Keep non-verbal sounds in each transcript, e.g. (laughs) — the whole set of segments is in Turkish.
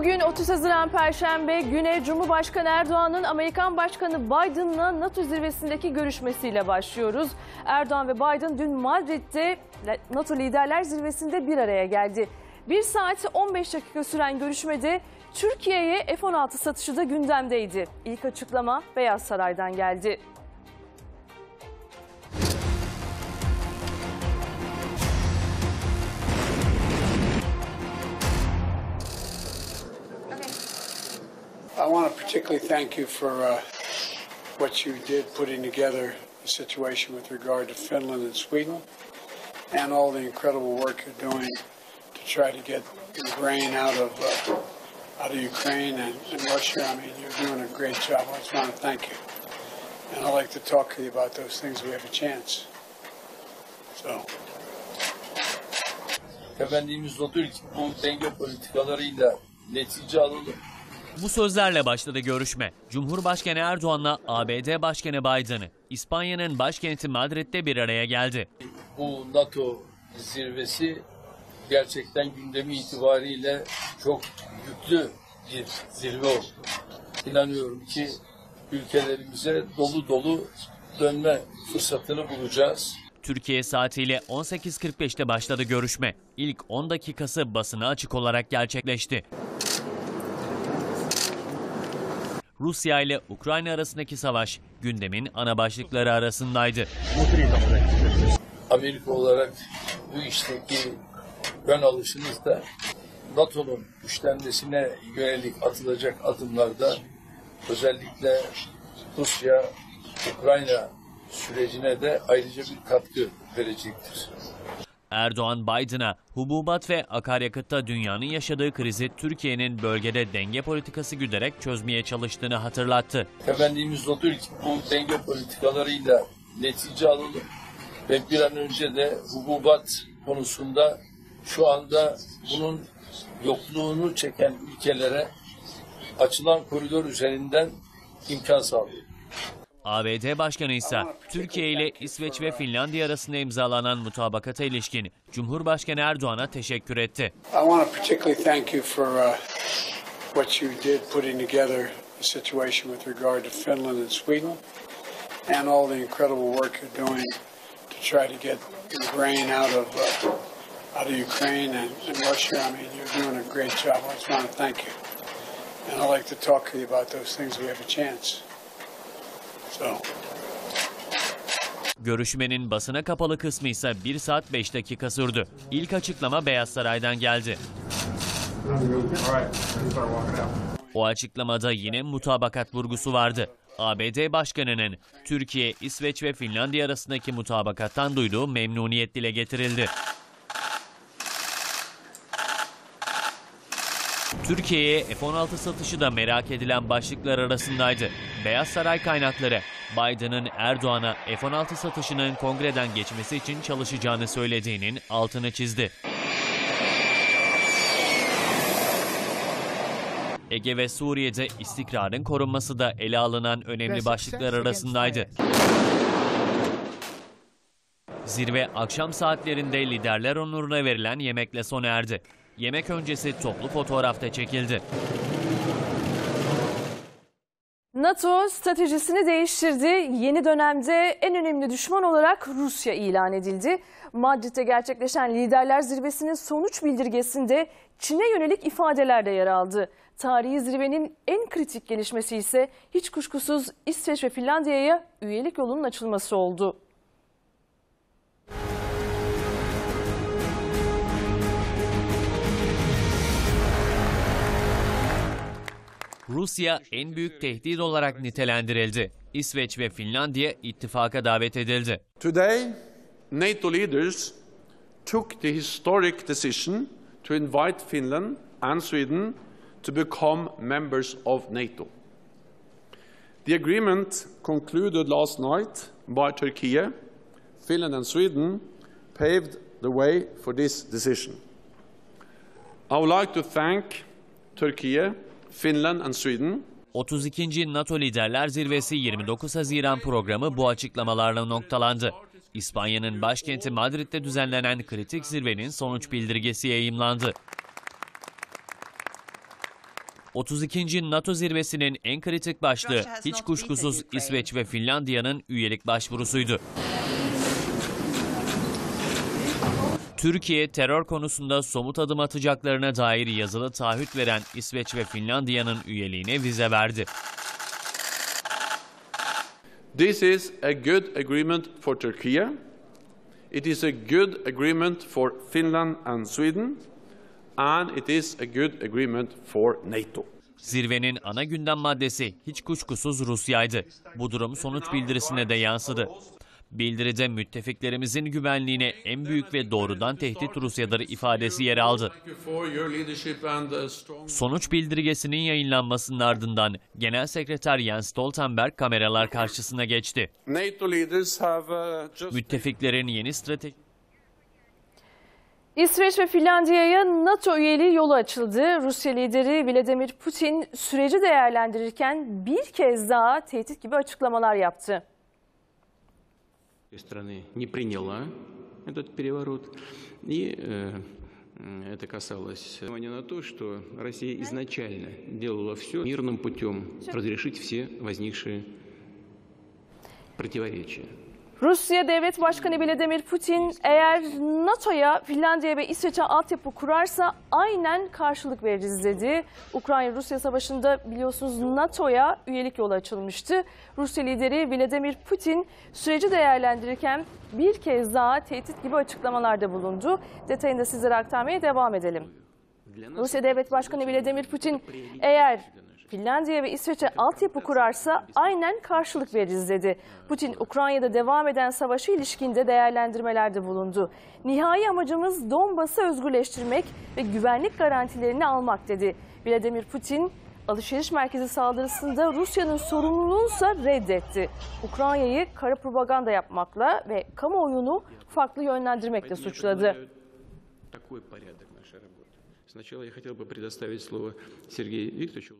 Bugün 30 Haziran Perşembe güne Cumhurbaşkanı Erdoğan'ın Amerikan Başkanı Biden'la NATO zirvesindeki görüşmesiyle başlıyoruz. Erdoğan ve Biden dün Madrid'de NATO Liderler Zirvesi'nde bir araya geldi. 1 saat 15 dakika süren görüşmede Türkiye'ye F-16 satışı da gündemdeydi. İlk açıklama Beyaz Saray'dan geldi. I want to particularly thank you for uh, what you did putting together the situation with regard to Finland and Sweden and all the incredible work you're doing to try to get grain out of uh, out of Ukraine and, and Russia. I mean, you're doing a great job. I just want to thank you. And I'd like to talk to you about those things we have a chance. So, Temennimiz odur denge politikalarıyla netice alalım. Bu sözlerle başladı görüşme. Cumhurbaşkanı Erdoğan'la ABD Başkanı Biden'ı İspanya'nın başkenti Madrid'de bir araya geldi. Bu NATO zirvesi gerçekten gündemi itibariyle çok yüklü bir zirve oldu. İnanıyorum ki ülkelerimize dolu dolu dönme fırsatını bulacağız. Türkiye saatiyle 18.45'te başladı görüşme. İlk 10 dakikası basına açık olarak gerçekleşti. Rusya ile Ukrayna arasındaki savaş gündemin ana başlıkları arasındaydı. Amerika olarak bu işteki ön alışınız da NATO'nun güçlenmesine yönelik atılacak adımlarda özellikle Rusya, Ukrayna sürecine de ayrıca bir katkı verecektir. Erdoğan Biden'a hububat ve akaryakıtta dünyanın yaşadığı krizi Türkiye'nin bölgede denge politikası güderek çözmeye çalıştığını hatırlattı. Temennimiz odur ki bu denge politikalarıyla netice alalım ve bir an önce de hububat konusunda şu anda bunun yokluğunu çeken ülkelere açılan koridor üzerinden imkan sağlayalım. ABD Başkanı ise Türkiye ile İsveç ve Finlandiya arasında imzalanan mutabakata ilişkin Cumhurbaşkanı Erdoğan'a teşekkür etti. I want to particularly thank you for uh, what you did putting together the situation with regard to Finland and Sweden and all the incredible work you're doing to try to get grain out of uh, out of Ukraine and, and Russia. I mean, you're doing a great job. I just want to thank you. And I'd like to talk to you about those things we have a chance. Görüşmenin basına kapalı kısmı ise 1 saat 5 dakika sürdü. İlk açıklama Beyaz Saray'dan geldi. O açıklamada yine mutabakat vurgusu vardı. ABD Başkanı'nın Türkiye, İsveç ve Finlandiya arasındaki mutabakattan duyduğu memnuniyet dile getirildi. Türkiye'ye F-16 satışı da merak edilen başlıklar arasındaydı. Beyaz Saray kaynakları Biden'ın Erdoğan'a F-16 satışının kongreden geçmesi için çalışacağını söylediğinin altını çizdi. Ege ve Suriye'de istikrarın korunması da ele alınan önemli başlıklar arasındaydı. Zirve akşam saatlerinde liderler onuruna verilen yemekle sona erdi. Yemek öncesi toplu fotoğrafta çekildi. NATO stratejisini değiştirdi. Yeni dönemde en önemli düşman olarak Rusya ilan edildi. Madrid'de gerçekleşen liderler zirvesinin sonuç bildirgesinde Çin'e yönelik ifadeler de yer aldı. Tarihi zirvenin en kritik gelişmesi ise hiç kuşkusuz İsveç ve Finlandiya'ya üyelik yolunun açılması oldu. Rusya en büyük tehdit olarak nitelendirildi. İsveç ve Finlandiya ittifaka davet edildi. Today, NATO leaders took the historic decision to invite Finland and Sweden to become members of NATO. The agreement concluded last night by Turkey, Finland and Sweden paved the way for this decision. I would like to thank Turkey, Finland and Sweden 32. NATO Liderler Zirvesi 29 Haziran programı bu açıklamalarla noktalandı. İspanya'nın başkenti Madrid'de düzenlenen kritik zirvenin sonuç bildirgesi yayımlandı. 32. NATO zirvesinin en kritik başlığı hiç kuşkusuz İsveç ve Finlandiya'nın üyelik başvurusuydu. Türkiye terör konusunda somut adım atacaklarına dair yazılı taahhüt veren İsveç ve Finlandiya'nın üyeliğine vize verdi. This is a good agreement for Turkey. It is a good agreement for Finland and Sweden. And it is a good agreement for NATO. Zirvenin ana gündem maddesi hiç kuşkusuz Rusya'ydı. Bu durum sonuç bildirisine de yansıdı. Bildiride müttefiklerimizin güvenliğine en büyük ve doğrudan tehdit Rusya'dır ifadesi yer aldı. Sonuç bildirgesinin yayınlanmasının ardından Genel Sekreter Jens Stoltenberg kameralar karşısına geçti. Uh, Müttefiklerin yeni strateji İsveç ve Finlandiya'ya NATO üyeliği yolu açıldı. Rusya lideri Vladimir Putin süreci değerlendirirken bir kez daha tehdit gibi açıklamalar yaptı. Страны не приняла этот переворот. И э, м, это касалось внимания на то, что Россия изначально делала все мирным путем разрешить все возникшие противоречия. Rusya Devlet Başkanı Vladimir Putin eğer NATO'ya Finlandiya ve İsveç'e altyapı kurarsa aynen karşılık veririz dedi. Ukrayna-Rusya savaşında biliyorsunuz NATO'ya üyelik yolu açılmıştı. Rusya lideri Vladimir Putin süreci değerlendirirken bir kez daha tehdit gibi açıklamalarda bulundu. Detayını da sizlere aktarmaya devam edelim. Rusya Devlet Başkanı Vladimir Putin eğer Finlandiya ve İsveç'e altyapı kurarsa aynen karşılık veririz dedi. Putin, Ukrayna'da devam eden savaşı ilişkinde değerlendirmelerde bulundu. Nihai amacımız Donbas'ı özgürleştirmek ve güvenlik garantilerini almak dedi. Vladimir Putin, alışveriş merkezi saldırısında Rusya'nın sorumluluğunsa reddetti. Ukrayna'yı kara propaganda yapmakla ve kamuoyunu farklı yönlendirmekle Поэтому я suçladı. предлагаю такой порядок нашей работы. Сначала я хотел бы предоставить слово Сергею Викторовичу.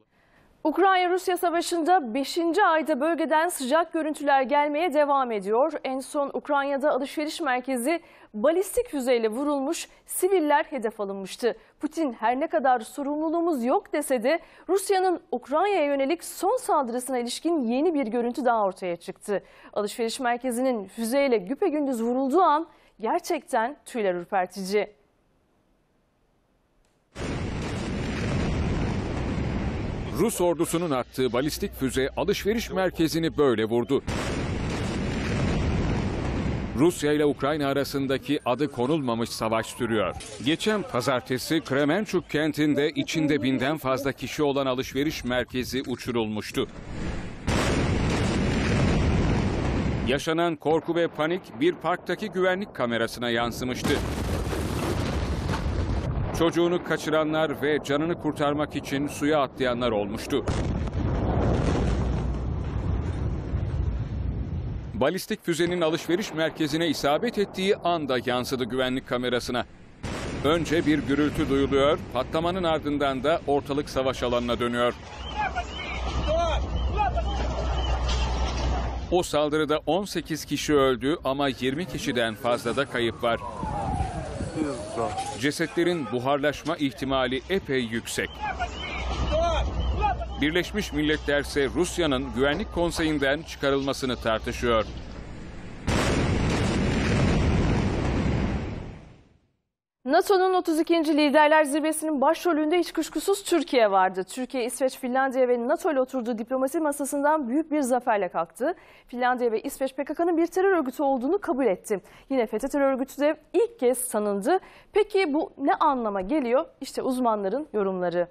Ukrayna-Rusya savaşında 5. ayda bölgeden sıcak görüntüler gelmeye devam ediyor. En son Ukrayna'da alışveriş merkezi balistik füzeyle vurulmuş, siviller hedef alınmıştı. Putin her ne kadar sorumluluğumuz yok dese de Rusya'nın Ukrayna'ya yönelik son saldırısına ilişkin yeni bir görüntü daha ortaya çıktı. Alışveriş merkezinin füzeyle güpegündüz vurulduğu an gerçekten tüyler ürpertici. Rus ordusunun attığı balistik füze alışveriş merkezini böyle vurdu. Rusya ile Ukrayna arasındaki adı konulmamış savaş sürüyor. Geçen pazartesi Kremenchuk kentinde içinde binden fazla kişi olan alışveriş merkezi uçurulmuştu. Yaşanan korku ve panik bir parktaki güvenlik kamerasına yansımıştı. Çocuğunu kaçıranlar ve canını kurtarmak için suya atlayanlar olmuştu. Balistik füzenin alışveriş merkezine isabet ettiği anda yansıdı güvenlik kamerasına. Önce bir gürültü duyuluyor, patlamanın ardından da ortalık savaş alanına dönüyor. O saldırıda 18 kişi öldü ama 20 kişiden fazla da kayıp var. Cesetlerin buharlaşma ihtimali epey yüksek. Birleşmiş Milletler ise Rusya'nın Güvenlik Konseyi'nden çıkarılmasını tartışıyor. NATO'nun 32. Liderler Zirvesi'nin başrolünde hiç kuşkusuz Türkiye vardı. Türkiye, İsveç, Finlandiya ve NATO ile oturduğu diplomasi masasından büyük bir zaferle kalktı. Finlandiya ve İsveç PKK'nın bir terör örgütü olduğunu kabul etti. Yine FETÖ terör örgütü de ilk kez tanındı. Peki bu ne anlama geliyor? İşte uzmanların yorumları.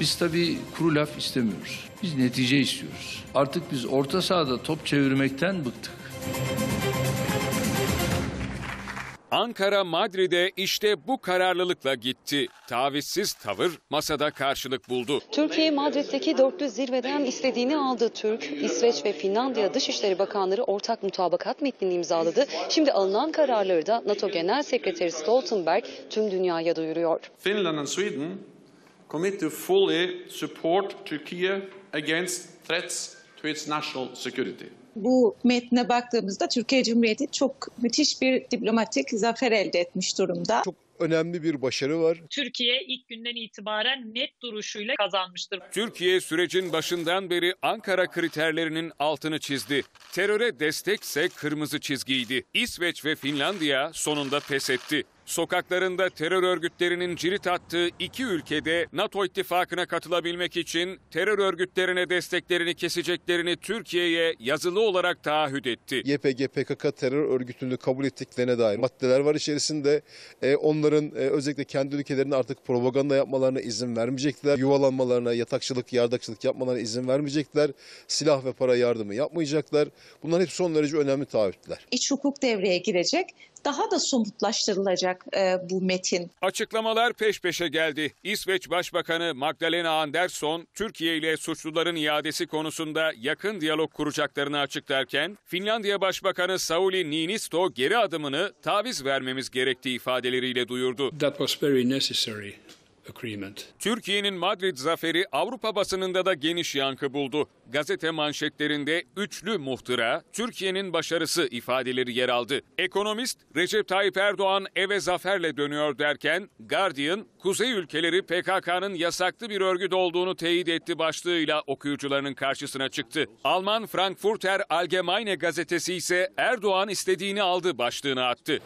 Biz tabii kuru laf istemiyoruz. Biz netice istiyoruz. Artık biz orta sahada top çevirmekten bıktık. Ankara Madrid'e işte bu kararlılıkla gitti. Tavizsiz tavır masada karşılık buldu. Türkiye Madrid'deki dörtlü zirveden istediğini aldı. Türk, İsveç ve Finlandiya Dışişleri Bakanları ortak mutabakat metnini imzaladı. Şimdi alınan kararları da NATO Genel Sekreteri Stoltenberg tüm dünyaya duyuruyor. Finland and Sweden commit to fully support Turkey against threats to its national security. Bu metne baktığımızda Türkiye Cumhuriyeti çok müthiş bir diplomatik zafer elde etmiş durumda. çok önemli bir başarı var. Türkiye ilk günden itibaren net duruşuyla kazanmıştır. Türkiye sürecin başından beri Ankara kriterlerinin altını çizdi. Teröre destekse kırmızı çizgiydi. İsveç ve Finlandiya sonunda pes etti. Sokaklarında terör örgütlerinin cirit attığı iki ülkede NATO ittifakına katılabilmek için terör örgütlerine desteklerini keseceklerini Türkiye'ye yazılı olarak taahhüt etti. YPG PKK terör örgütünü kabul ettiklerine dair maddeler var içerisinde. E, onların e, özellikle kendi ülkelerinde artık propaganda yapmalarına izin vermeyecekler. Yuvalanmalarına, yatakçılık, yardakçılık yapmalarına izin vermeyecekler. Silah ve para yardımı yapmayacaklar. Bunlar hep son derece önemli taahhütler. İç hukuk devreye girecek. Daha da somutlaştırılacak e, bu metin. Açıklamalar peş peşe geldi. İsveç Başbakanı Magdalena Andersson, Türkiye ile suçluların iadesi konusunda yakın diyalog kuracaklarını açıklarken, Finlandiya Başbakanı Sauli Niinisto geri adımını taviz vermemiz gerektiği ifadeleriyle duyurdu. That was very necessary. Türkiye'nin Madrid zaferi Avrupa basınında da geniş yankı buldu. Gazete manşetlerinde üçlü muhtıra, Türkiye'nin başarısı ifadeleri yer aldı. Ekonomist Recep Tayyip Erdoğan eve zaferle dönüyor derken Guardian, Kuzey ülkeleri PKK'nın yasaklı bir örgüt olduğunu teyit etti başlığıyla okuyucularının karşısına çıktı. Alman Frankfurter Allgemeine gazetesi ise Erdoğan istediğini aldı başlığını attı.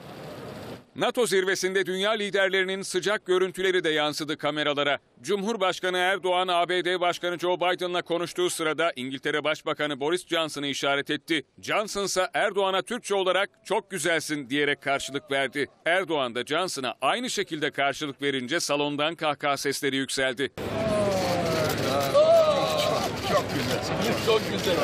NATO zirvesinde dünya liderlerinin sıcak görüntüleri de yansıdı kameralara. Cumhurbaşkanı Erdoğan, ABD Başkanı Joe Biden'la konuştuğu sırada İngiltere Başbakanı Boris Johnson'ı işaret etti. Johnson ise Erdoğan'a Türkçe olarak çok güzelsin diyerek karşılık verdi. Erdoğan da Johnson'a aynı şekilde karşılık verince salondan kahkaha sesleri yükseldi. Çok güzel. Çok güzel.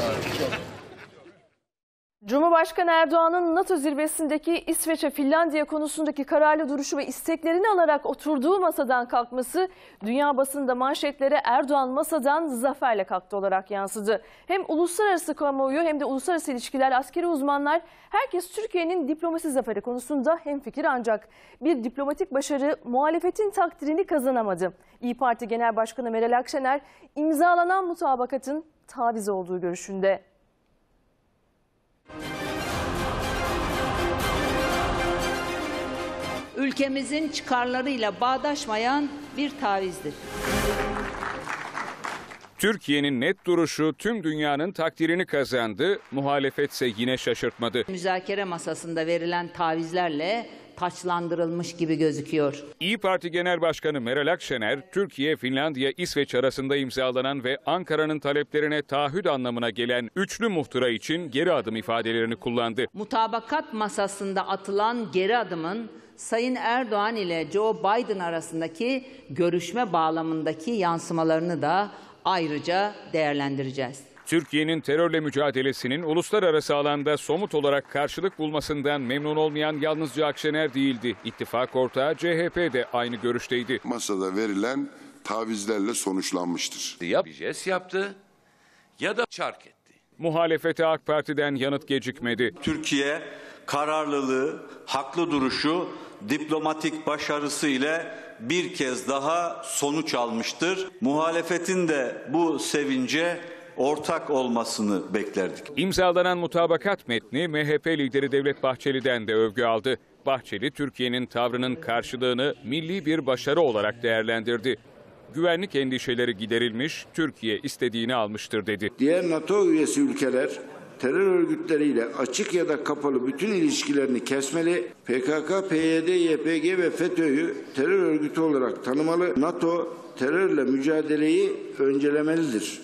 Cumhurbaşkanı Erdoğan'ın NATO zirvesindeki İsveç ve Finlandiya konusundaki kararlı duruşu ve isteklerini alarak oturduğu masadan kalkması dünya basında manşetlere Erdoğan masadan zaferle kalktı olarak yansıdı. Hem uluslararası kamuoyu hem de uluslararası ilişkiler askeri uzmanlar herkes Türkiye'nin diplomasi zaferi konusunda hemfikir ancak bir diplomatik başarı muhalefetin takdirini kazanamadı. İyi Parti Genel Başkanı Meral Akşener imzalanan mutabakatın taviz olduğu görüşünde. Ülkemizin çıkarlarıyla bağdaşmayan bir tavizdir. Türkiye'nin net duruşu tüm dünyanın takdirini kazandı, muhalefetse yine şaşırtmadı. Müzakere masasında verilen tavizlerle taçlandırılmış gibi gözüküyor. İyi Parti Genel Başkanı Meral Akşener, Türkiye, Finlandiya, İsveç arasında imzalanan ve Ankara'nın taleplerine taahhüt anlamına gelen üçlü muhtıra için geri adım ifadelerini kullandı. Mutabakat masasında atılan geri adımın Sayın Erdoğan ile Joe Biden arasındaki görüşme bağlamındaki yansımalarını da ayrıca değerlendireceğiz. Türkiye'nin terörle mücadelesinin uluslararası alanda somut olarak karşılık bulmasından memnun olmayan yalnızca Akşener değildi. İttifak ortağı CHP de aynı görüşteydi. Masada verilen tavizlerle sonuçlanmıştır. Ya bir jest yaptı ya da çark etti. Muhalefete AK Parti'den yanıt gecikmedi. Türkiye kararlılığı, haklı duruşu, diplomatik başarısı ile bir kez daha sonuç almıştır. Muhalefetin de bu sevince ortak olmasını beklerdik. İmzalanan mutabakat metni MHP lideri Devlet Bahçeli'den de övgü aldı. Bahçeli, Türkiye'nin tavrının karşılığını milli bir başarı olarak değerlendirdi. Güvenlik endişeleri giderilmiş, Türkiye istediğini almıştır dedi. Diğer NATO üyesi ülkeler terör örgütleriyle açık ya da kapalı bütün ilişkilerini kesmeli, PKK, PYD, YPG ve FETÖ'yü terör örgütü olarak tanımalı, NATO terörle mücadeleyi öncelemelidir.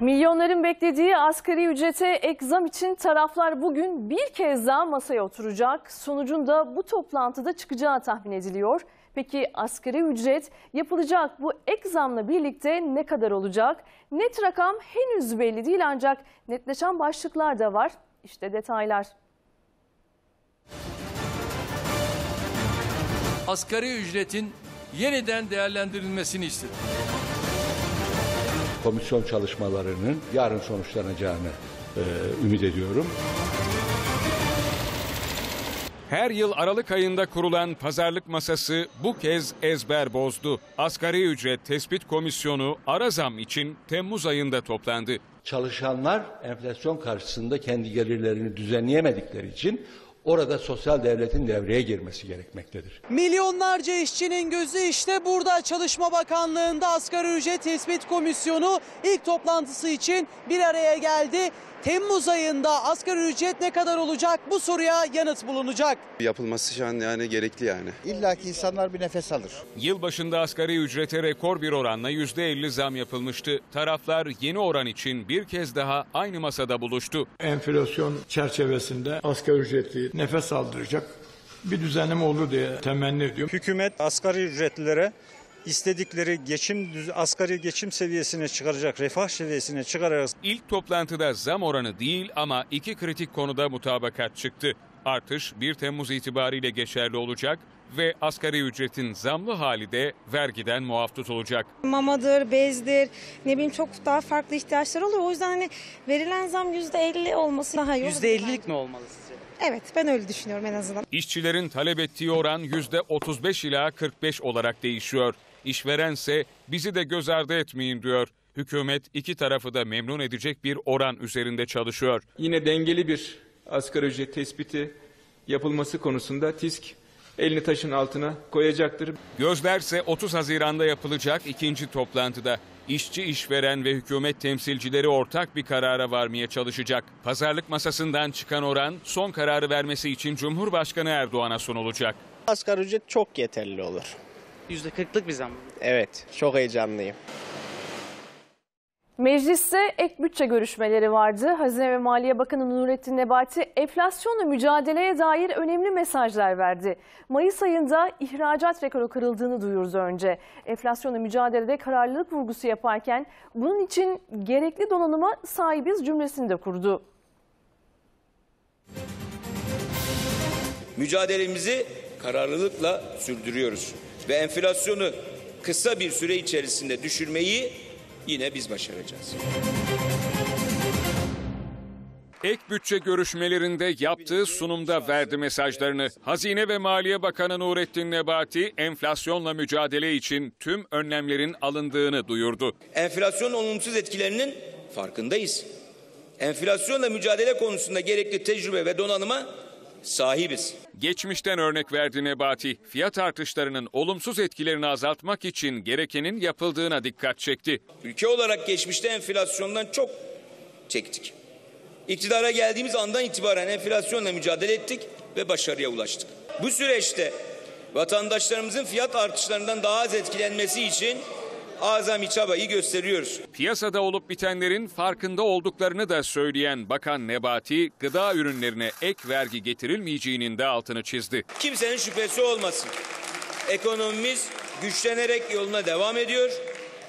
Milyonların beklediği asgari ücrete ek zam için taraflar bugün bir kez daha masaya oturacak. Sonucunda bu toplantıda çıkacağı tahmin ediliyor. Peki asgari ücret yapılacak bu ek zamla birlikte ne kadar olacak? Net rakam henüz belli değil ancak netleşen başlıklar da var. İşte detaylar. Asgari ücretin yeniden değerlendirilmesini istedim. Komisyon çalışmalarının yarın sonuçlanacağını e, ümit ediyorum. Her yıl Aralık ayında kurulan pazarlık masası bu kez ezber bozdu. Asgari ücret tespit komisyonu ara zam için Temmuz ayında toplandı. Çalışanlar enflasyon karşısında kendi gelirlerini düzenleyemedikleri için orada sosyal devletin devreye girmesi gerekmektedir. Milyonlarca işçinin gözü işte burada Çalışma Bakanlığı'nda Asgari Ücret Tespit Komisyonu ilk toplantısı için bir araya geldi. Temmuz ayında asgari ücret ne kadar olacak bu soruya yanıt bulunacak. Yapılması şu an yani gerekli yani. İlla ki insanlar bir nefes alır. Yılbaşında asgari ücrete rekor bir oranla %50 zam yapılmıştı. Taraflar yeni oran için bir kez daha aynı masada buluştu. Enflasyon çerçevesinde asgari ücretli nefes aldıracak bir düzenleme olur diye temenni ediyorum. Hükümet asgari ücretlilere istedikleri geçim asgari geçim seviyesine çıkaracak, refah seviyesine çıkararak İlk toplantıda zam oranı değil ama iki kritik konuda mutabakat çıktı. Artış 1 Temmuz itibariyle geçerli olacak ve asgari ücretin zamlı hali de vergiden muaf tutulacak. Mamadır, bezdir, ne bileyim çok daha farklı ihtiyaçlar oluyor. O yüzden hani verilen zam %50 olması daha iyi olur. %50'lik mi olmalı sizce? Evet ben öyle düşünüyorum en azından. İşçilerin talep ettiği oran %35 ila 45 olarak değişiyor. İşverense bizi de göz ardı etmeyin diyor. Hükümet iki tarafı da memnun edecek bir oran üzerinde çalışıyor. Yine dengeli bir asgari ücret tespiti yapılması konusunda TİSK elini taşın altına koyacaktır. Gözlerse 30 Haziran'da yapılacak ikinci toplantıda. İşçi, işveren ve hükümet temsilcileri ortak bir karara varmaya çalışacak. Pazarlık masasından çıkan oran son kararı vermesi için Cumhurbaşkanı Erdoğan'a sunulacak. Asgari ücret çok yeterli olur. %40'lık bir zam. Evet, çok heyecanlıyım. Mecliste ek bütçe görüşmeleri vardı. Hazine ve Maliye Bakanı Nurettin Nebati enflasyonla mücadeleye dair önemli mesajlar verdi. Mayıs ayında ihracat rekoru kırıldığını duyurdu önce. Enflasyonla mücadelede kararlılık vurgusu yaparken bunun için gerekli donanıma sahibiz cümlesini de kurdu. Mücadelemizi kararlılıkla sürdürüyoruz ve enflasyonu kısa bir süre içerisinde düşürmeyi yine biz başaracağız. Ek bütçe görüşmelerinde yaptığı sunumda verdi mesajlarını. Hazine ve Maliye Bakanı Nurettin Nebati enflasyonla mücadele için tüm önlemlerin alındığını duyurdu. Enflasyon olumsuz etkilerinin farkındayız. Enflasyonla mücadele konusunda gerekli tecrübe ve donanıma sahibiz. Geçmişten örnek verdi Nebati. Fiyat artışlarının olumsuz etkilerini azaltmak için gerekenin yapıldığına dikkat çekti. Ülke olarak geçmişte enflasyondan çok çektik. İktidara geldiğimiz andan itibaren enflasyonla mücadele ettik ve başarıya ulaştık. Bu süreçte vatandaşlarımızın fiyat artışlarından daha az etkilenmesi için azami çabayı gösteriyoruz. Piyasada olup bitenlerin farkında olduklarını da söyleyen Bakan Nebati, gıda ürünlerine ek vergi getirilmeyeceğinin de altını çizdi. Kimsenin şüphesi olmasın. Ekonomimiz güçlenerek yoluna devam ediyor.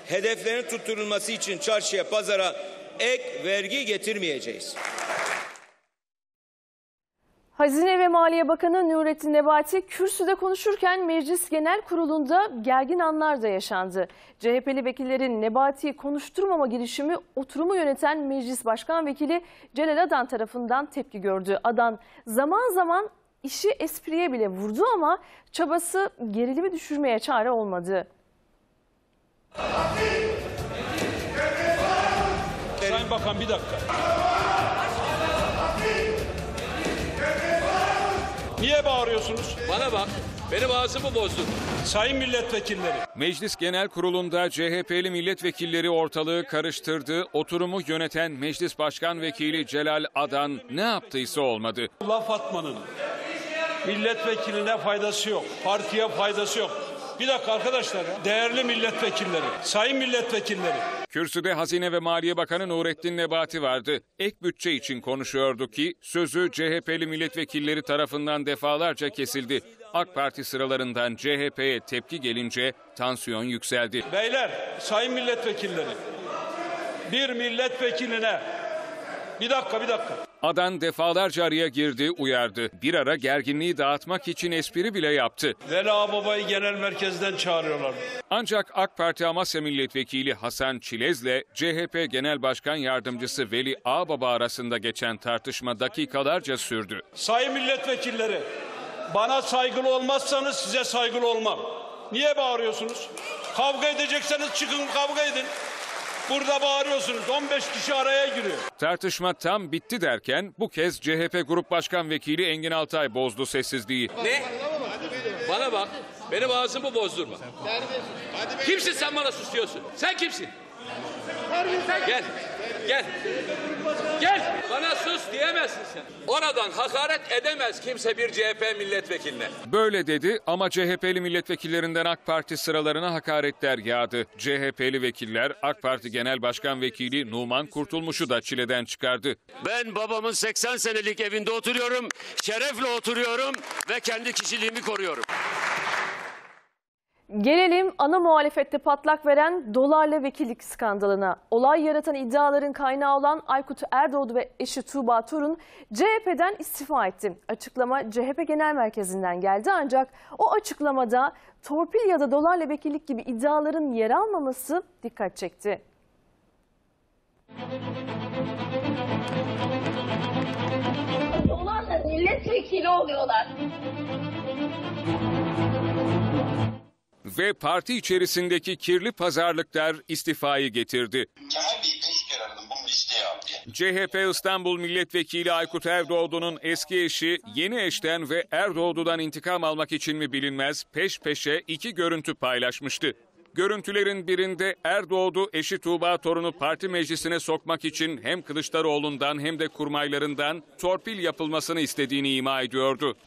Hedeflerin tutturulması için çarşıya, pazara ek vergi getirmeyeceğiz. Hazine ve Maliye Bakanı Nurettin Nebati kürsüde konuşurken Meclis Genel Kurulu'nda gergin anlar da yaşandı. CHP'li vekillerin Nebati'yi konuşturmama girişimi oturumu yöneten Meclis Başkan Vekili Celal Adan tarafından tepki gördü. Adan zaman zaman işi espriye bile vurdu ama çabası gerilimi düşürmeye çare olmadı. Sayın Bakan bir dakika. Niye bağırıyorsunuz? Bana bak, benim ağzımı bozdun. Sayın milletvekilleri. Meclis Genel Kurulu'nda CHP'li milletvekilleri ortalığı karıştırdı. Oturumu yöneten Meclis Başkan Vekili Celal Adan ne yaptıysa olmadı. Laf atmanın milletvekiline faydası yok. Partiye faydası yok. Bir dakika arkadaşlar ya. Değerli milletvekilleri, sayın milletvekilleri. Kürsüde Hazine ve Maliye Bakanı Nurettin Nebati vardı. Ek bütçe için konuşuyordu ki sözü CHP'li milletvekilleri tarafından defalarca kesildi. AK Parti sıralarından CHP'ye tepki gelince tansiyon yükseldi. Beyler, sayın milletvekilleri. Bir milletvekiline bir dakika bir dakika. Adan defalarca araya girdi, uyardı. Bir ara gerginliği dağıtmak için espri bile yaptı. Veli Ağababa'yı genel merkezden çağırıyorlar. Ancak AK Parti Amasya Milletvekili Hasan Çilez'le CHP Genel Başkan Yardımcısı Veli Ağbaba arasında geçen tartışma dakikalarca sürdü. Sayın milletvekilleri, Bana saygılı olmazsanız size saygılı olmam. Niye bağırıyorsunuz? Kavga edecekseniz çıkın kavga edin. Burada bağırıyorsunuz. 15 kişi araya giriyor. Tartışma tam bitti derken bu kez CHP Grup Başkan Vekili Engin Altay bozdu sessizliği. Ne? Bana bak. Benim ağzımı bozdurma. Kimsin sen bana sus diyorsun? Sen kimsin? Gel. Gel. Gel. Bana sus diyemezsin sen. Oradan hakaret edemez kimse bir CHP milletvekiline. Böyle dedi ama CHP'li milletvekillerinden AK Parti sıralarına hakaretler yağdı. CHP'li vekiller AK Parti Genel Başkan Vekili Numan Kurtulmuş'u da çileden çıkardı. Ben babamın 80 senelik evinde oturuyorum, şerefle oturuyorum ve kendi kişiliğimi koruyorum. Gelelim ana muhalefette patlak veren dolarla vekillik skandalına. Olay yaratan iddiaların kaynağı olan Aykut Erdoğdu ve eşi Tuğba Turun CHP'den istifa etti. Açıklama CHP Genel Merkezi'nden geldi ancak o açıklamada torpil ya da dolarla vekillik gibi iddiaların yer almaması dikkat çekti. Dolarla milletvekili oluyorlar. Ve parti içerisindeki kirli pazarlıklar istifayı getirdi. CHP İstanbul Milletvekili Aykut Erdoğdu'nun eski eşi yeni eşten ve Erdoğdu'dan intikam almak için mi bilinmez peş peşe iki görüntü paylaşmıştı. Görüntülerin birinde Erdoğdu eşi Tuğba Torun'u parti meclisine sokmak için hem Kılıçdaroğlu'ndan hem de kurmaylarından torpil yapılmasını istediğini ima ediyordu.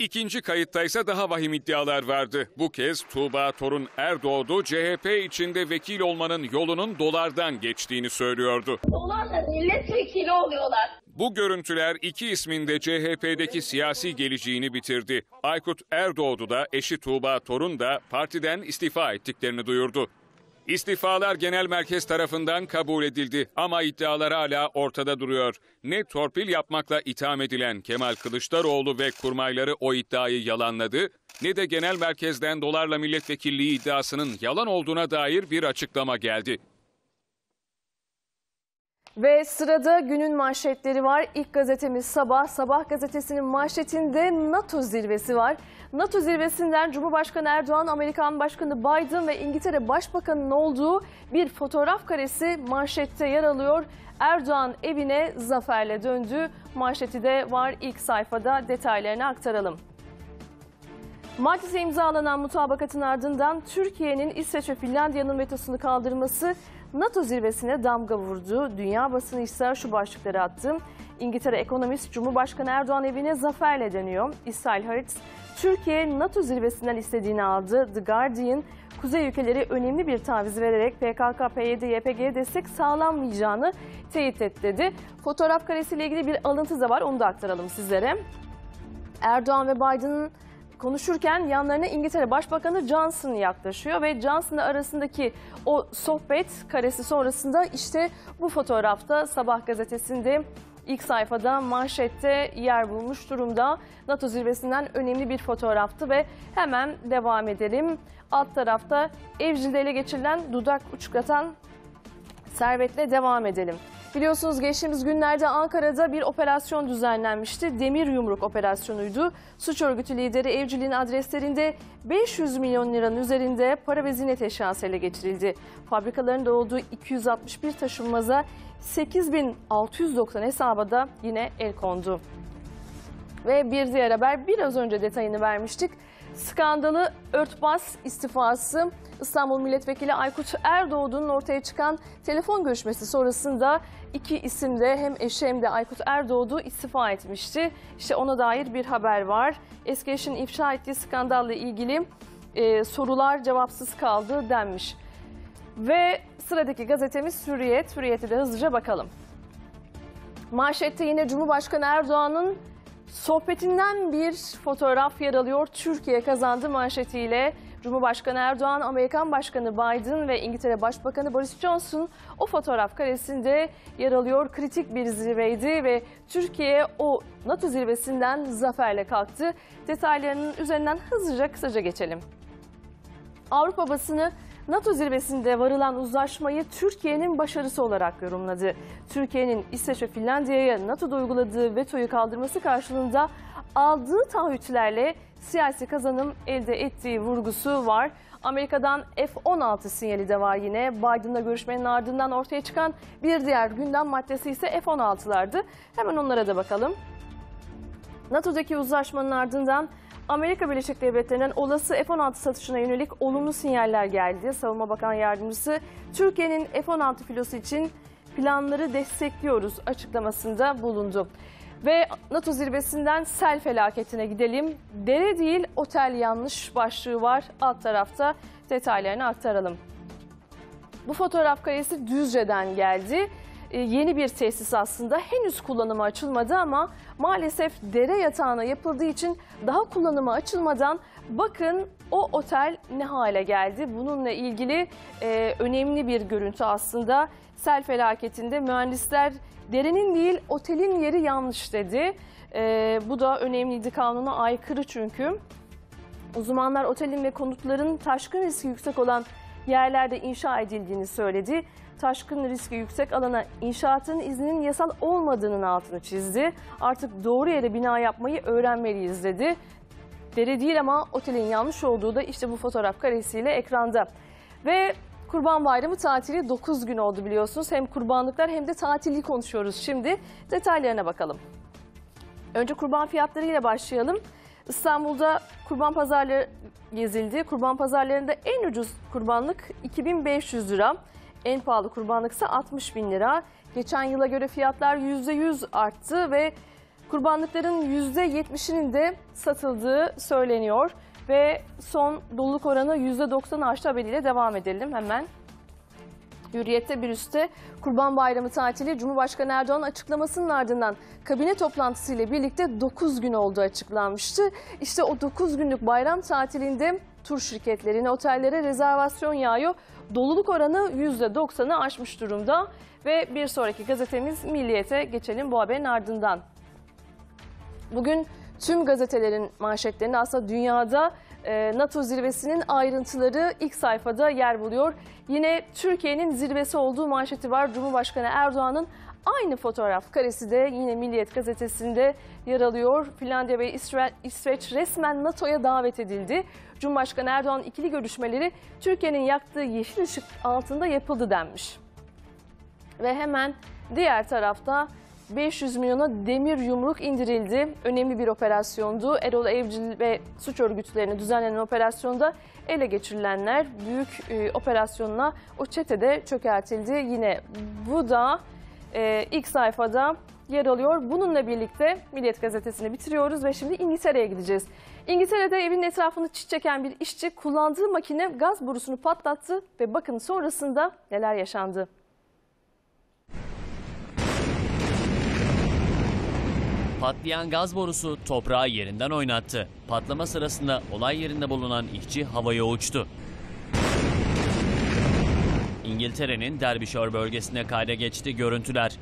İkinci kayıtta ise daha vahim iddialar vardı. Bu kez Tuğba Torun Erdoğdu CHP içinde vekil olmanın yolunun dolardan geçtiğini söylüyordu. Dolarla milletvekili oluyorlar. Bu görüntüler iki ismin de CHP'deki siyasi geleceğini bitirdi. Aykut Erdoğdu da eşi Tuğba Torun da partiden istifa ettiklerini duyurdu. İstifalar genel merkez tarafından kabul edildi ama iddialar hala ortada duruyor. Ne torpil yapmakla itham edilen Kemal Kılıçdaroğlu ve kurmayları o iddiayı yalanladı ne de genel merkezden dolarla milletvekilliği iddiasının yalan olduğuna dair bir açıklama geldi. Ve sırada günün manşetleri var. İlk gazetemiz Sabah. Sabah gazetesinin manşetinde NATO zirvesi var. NATO zirvesinden Cumhurbaşkanı Erdoğan, Amerikan Başkanı Biden ve İngiltere Başbakanı'nın olduğu bir fotoğraf karesi manşette yer alıyor. Erdoğan evine zaferle döndü. Manşeti de var ilk sayfada detaylarını aktaralım. Madrid'e imzalanan mutabakatın ardından Türkiye'nin İsveç ve Finlandiya'nın vetosunu kaldırması NATO zirvesine damga vurdu. Dünya basını ise şu başlıkları attı. İngiltere ekonomist Cumhurbaşkanı Erdoğan evine zaferle dönüyor. İsrail Haaretz, Türkiye NATO zirvesinden istediğini aldı. The Guardian, Kuzey ülkeleri önemli bir taviz vererek PKK, PYD, YPG'ye destek sağlanmayacağını teyit etti dedi. Fotoğraf karesiyle ilgili bir alıntı da var, onu da aktaralım sizlere. Erdoğan ve Biden'ın konuşurken yanlarına İngiltere Başbakanı Johnson yaklaşıyor ve Johnson'la arasındaki o sohbet karesi sonrasında işte bu fotoğrafta Sabah gazetesinde ilk sayfada manşette yer bulmuş durumda. NATO zirvesinden önemli bir fotoğraftı ve hemen devam edelim. Alt tarafta Evcil'de ele geçirilen dudak uçuklatan servetle devam edelim. Biliyorsunuz geçtiğimiz günlerde Ankara'da bir operasyon düzenlenmişti. Demir Yumruk operasyonuydu. Suç örgütü lideri Evcil'in adreslerinde 500 milyon liranın üzerinde para ve ziynet eşyası ele geçirildi. Fabrikalarında olduğu 261 taşınmaza 8690 hesaba da yine el kondu. Ve bir diğer haber biraz önce detayını vermiştik. Skandalı örtbas istifası İstanbul Milletvekili Aykut Erdoğdu'nun ortaya çıkan telefon görüşmesi sonrasında iki isim de hem eşi hem de Aykut Erdoğdu istifa etmişti. İşte ona dair bir haber var. Eski eşin ifşa ettiği skandalla ilgili e, sorular cevapsız kaldı denmiş. Ve sıradaki gazetemiz Hürriyet. Hürriyet'e de hızlıca bakalım. Manşette yine Cumhurbaşkanı Erdoğan'ın sohbetinden bir fotoğraf yer alıyor. Türkiye kazandı manşetiyle. Cumhurbaşkanı Erdoğan, Amerikan Başkanı Biden ve İngiltere Başbakanı Boris Johnson o fotoğraf karesinde yer alıyor. Kritik bir zirveydi ve Türkiye o NATO zirvesinden zaferle kalktı. Detaylarının üzerinden hızlıca kısaca geçelim. Avrupa basını NATO zirvesinde varılan uzlaşmayı Türkiye'nin başarısı olarak yorumladı. Türkiye'nin İsveç ve Finlandiya'ya NATO'da uyguladığı vetoyu kaldırması karşılığında aldığı taahhütlerle siyasi kazanım elde ettiği vurgusu var. Amerika'dan F-16 sinyali de var yine. Biden'la görüşmenin ardından ortaya çıkan bir diğer gündem maddesi ise F-16'lardı. Hemen onlara da bakalım. NATO'daki uzlaşmanın ardından Amerika Birleşik Devletleri'nin olası F-16 satışına yönelik olumlu sinyaller geldi. Savunma Bakan Yardımcısı Türkiye'nin F-16 filosu için planları destekliyoruz açıklamasında bulundu. Ve NATO zirvesinden sel felaketine gidelim. Dere değil otel yanlış başlığı var alt tarafta detaylarını aktaralım. Bu fotoğraf karesi Düzce'den geldi. Ee, yeni bir tesis aslında henüz kullanıma açılmadı ama maalesef dere yatağına yapıldığı için daha kullanıma açılmadan bakın o otel ne hale geldi. Bununla ilgili e, önemli bir görüntü aslında. Sel felaketinde mühendisler derenin değil otelin yeri yanlış dedi. E, bu da önemliydi kanuna aykırı çünkü. Uzmanlar otelin ve konutların taşkın riski yüksek olan yerlerde inşa edildiğini söyledi. Taşkın riski yüksek alana inşaatın izninin yasal olmadığının altını çizdi. Artık doğru yere bina yapmayı öğrenmeliyiz dedi. Dere değil ama otelin yanlış olduğu da işte bu fotoğraf karesiyle ekranda. Ve Kurban Bayramı tatili 9 gün oldu biliyorsunuz. Hem kurbanlıklar hem de tatili konuşuyoruz şimdi. Detaylarına bakalım. Önce kurban fiyatlarıyla başlayalım. İstanbul'da kurban pazarları gezildi. Kurban pazarlarında en ucuz kurbanlık 2500 lira. En pahalı kurbanlık ise 60 bin lira. Geçen yıla göre fiyatlar %100 arttı ve kurbanlıkların %70'inin de satıldığı söyleniyor. Ve son doluluk oranı %90 aştı haberiyle devam edelim hemen. Hürriyet'te bir üstte Kurban Bayramı tatili Cumhurbaşkanı Erdoğan açıklamasının ardından kabine toplantısı ile birlikte 9 gün olduğu açıklanmıştı. İşte o 9 günlük bayram tatilinde tur şirketlerine, otellere rezervasyon yağıyor. Doluluk oranı %90'ı aşmış durumda ve bir sonraki gazetemiz Milliyet'e geçelim bu haberin ardından. Bugün tüm gazetelerin manşetlerinde aslında dünyada NATO zirvesinin ayrıntıları ilk sayfada yer buluyor. Yine Türkiye'nin zirvesi olduğu manşeti var. Cumhurbaşkanı Erdoğan'ın aynı fotoğraf karesi de yine Milliyet gazetesinde yer alıyor. Finlandiya ve İsve- İsveç resmen NATO'ya davet edildi. Cumhurbaşkanı Erdoğan ikili görüşmeleri Türkiye'nin yaktığı yeşil ışık altında yapıldı denmiş. Ve hemen diğer tarafta 500 milyona demir yumruk indirildi. Önemli bir operasyondu. Erol Evcil ve suç örgütlerini düzenlenen operasyonda ele geçirilenler büyük e, operasyonla o çetede çökertildi. Yine bu da e, ilk sayfada yer alıyor. Bununla birlikte Milliyet Gazetesi'ni bitiriyoruz ve şimdi İngiltere'ye gideceğiz. İngiltere'de evin etrafını çit çeken bir işçi kullandığı makine gaz borusunu patlattı ve bakın sonrasında neler yaşandı. Patlayan gaz borusu toprağı yerinden oynattı. Patlama sırasında olay yerinde bulunan işçi havaya uçtu. İngiltere'nin Derbyshire bölgesinde kayda geçti görüntüler.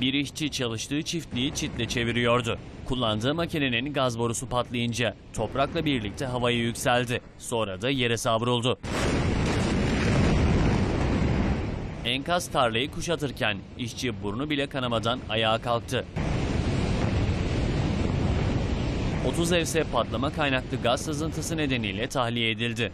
Bir işçi çalıştığı çiftliği çitle çeviriyordu. Kullandığı makinenin gaz borusu patlayınca toprakla birlikte havaya yükseldi. Sonra da yere savruldu. Enkaz tarlayı kuşatırken işçi burnu bile kanamadan ayağa kalktı. 30 ev ise patlama kaynaklı gaz sızıntısı nedeniyle tahliye edildi.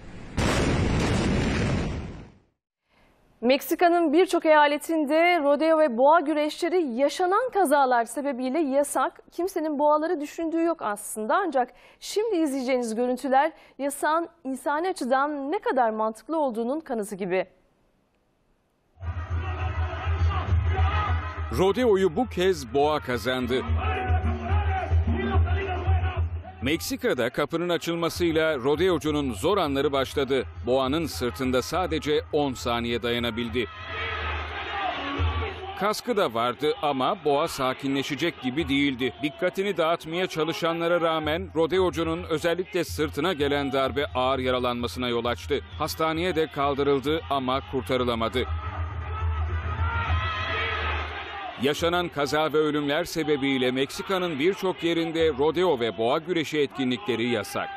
Meksika'nın birçok eyaletinde rodeo ve boğa güreşleri yaşanan kazalar sebebiyle yasak. Kimsenin boğaları düşündüğü yok aslında ancak şimdi izleyeceğiniz görüntüler yasağın insani açıdan ne kadar mantıklı olduğunun kanıtı gibi. Rodeo'yu bu kez boğa kazandı. Meksika'da kapının açılmasıyla rodeocunun zor anları başladı. Boğanın sırtında sadece 10 saniye dayanabildi. Kaskı da vardı ama boğa sakinleşecek gibi değildi. Dikkatini dağıtmaya çalışanlara rağmen rodeocunun özellikle sırtına gelen darbe ağır yaralanmasına yol açtı. Hastaneye de kaldırıldı ama kurtarılamadı. Yaşanan kaza ve ölümler sebebiyle Meksika'nın birçok yerinde rodeo ve boğa güreşi etkinlikleri yasak.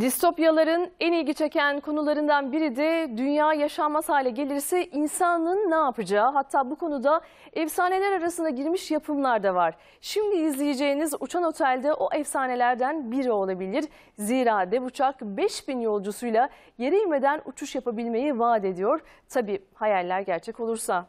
Distopyaların en ilgi çeken konularından biri de dünya yaşanmaz hale gelirse insanın ne yapacağı. Hatta bu konuda efsaneler arasına girmiş yapımlar da var. Şimdi izleyeceğiniz Uçan Otel'de o efsanelerden biri olabilir. Zira dev uçak 5000 yolcusuyla yere inmeden uçuş yapabilmeyi vaat ediyor. Tabii hayaller gerçek olursa.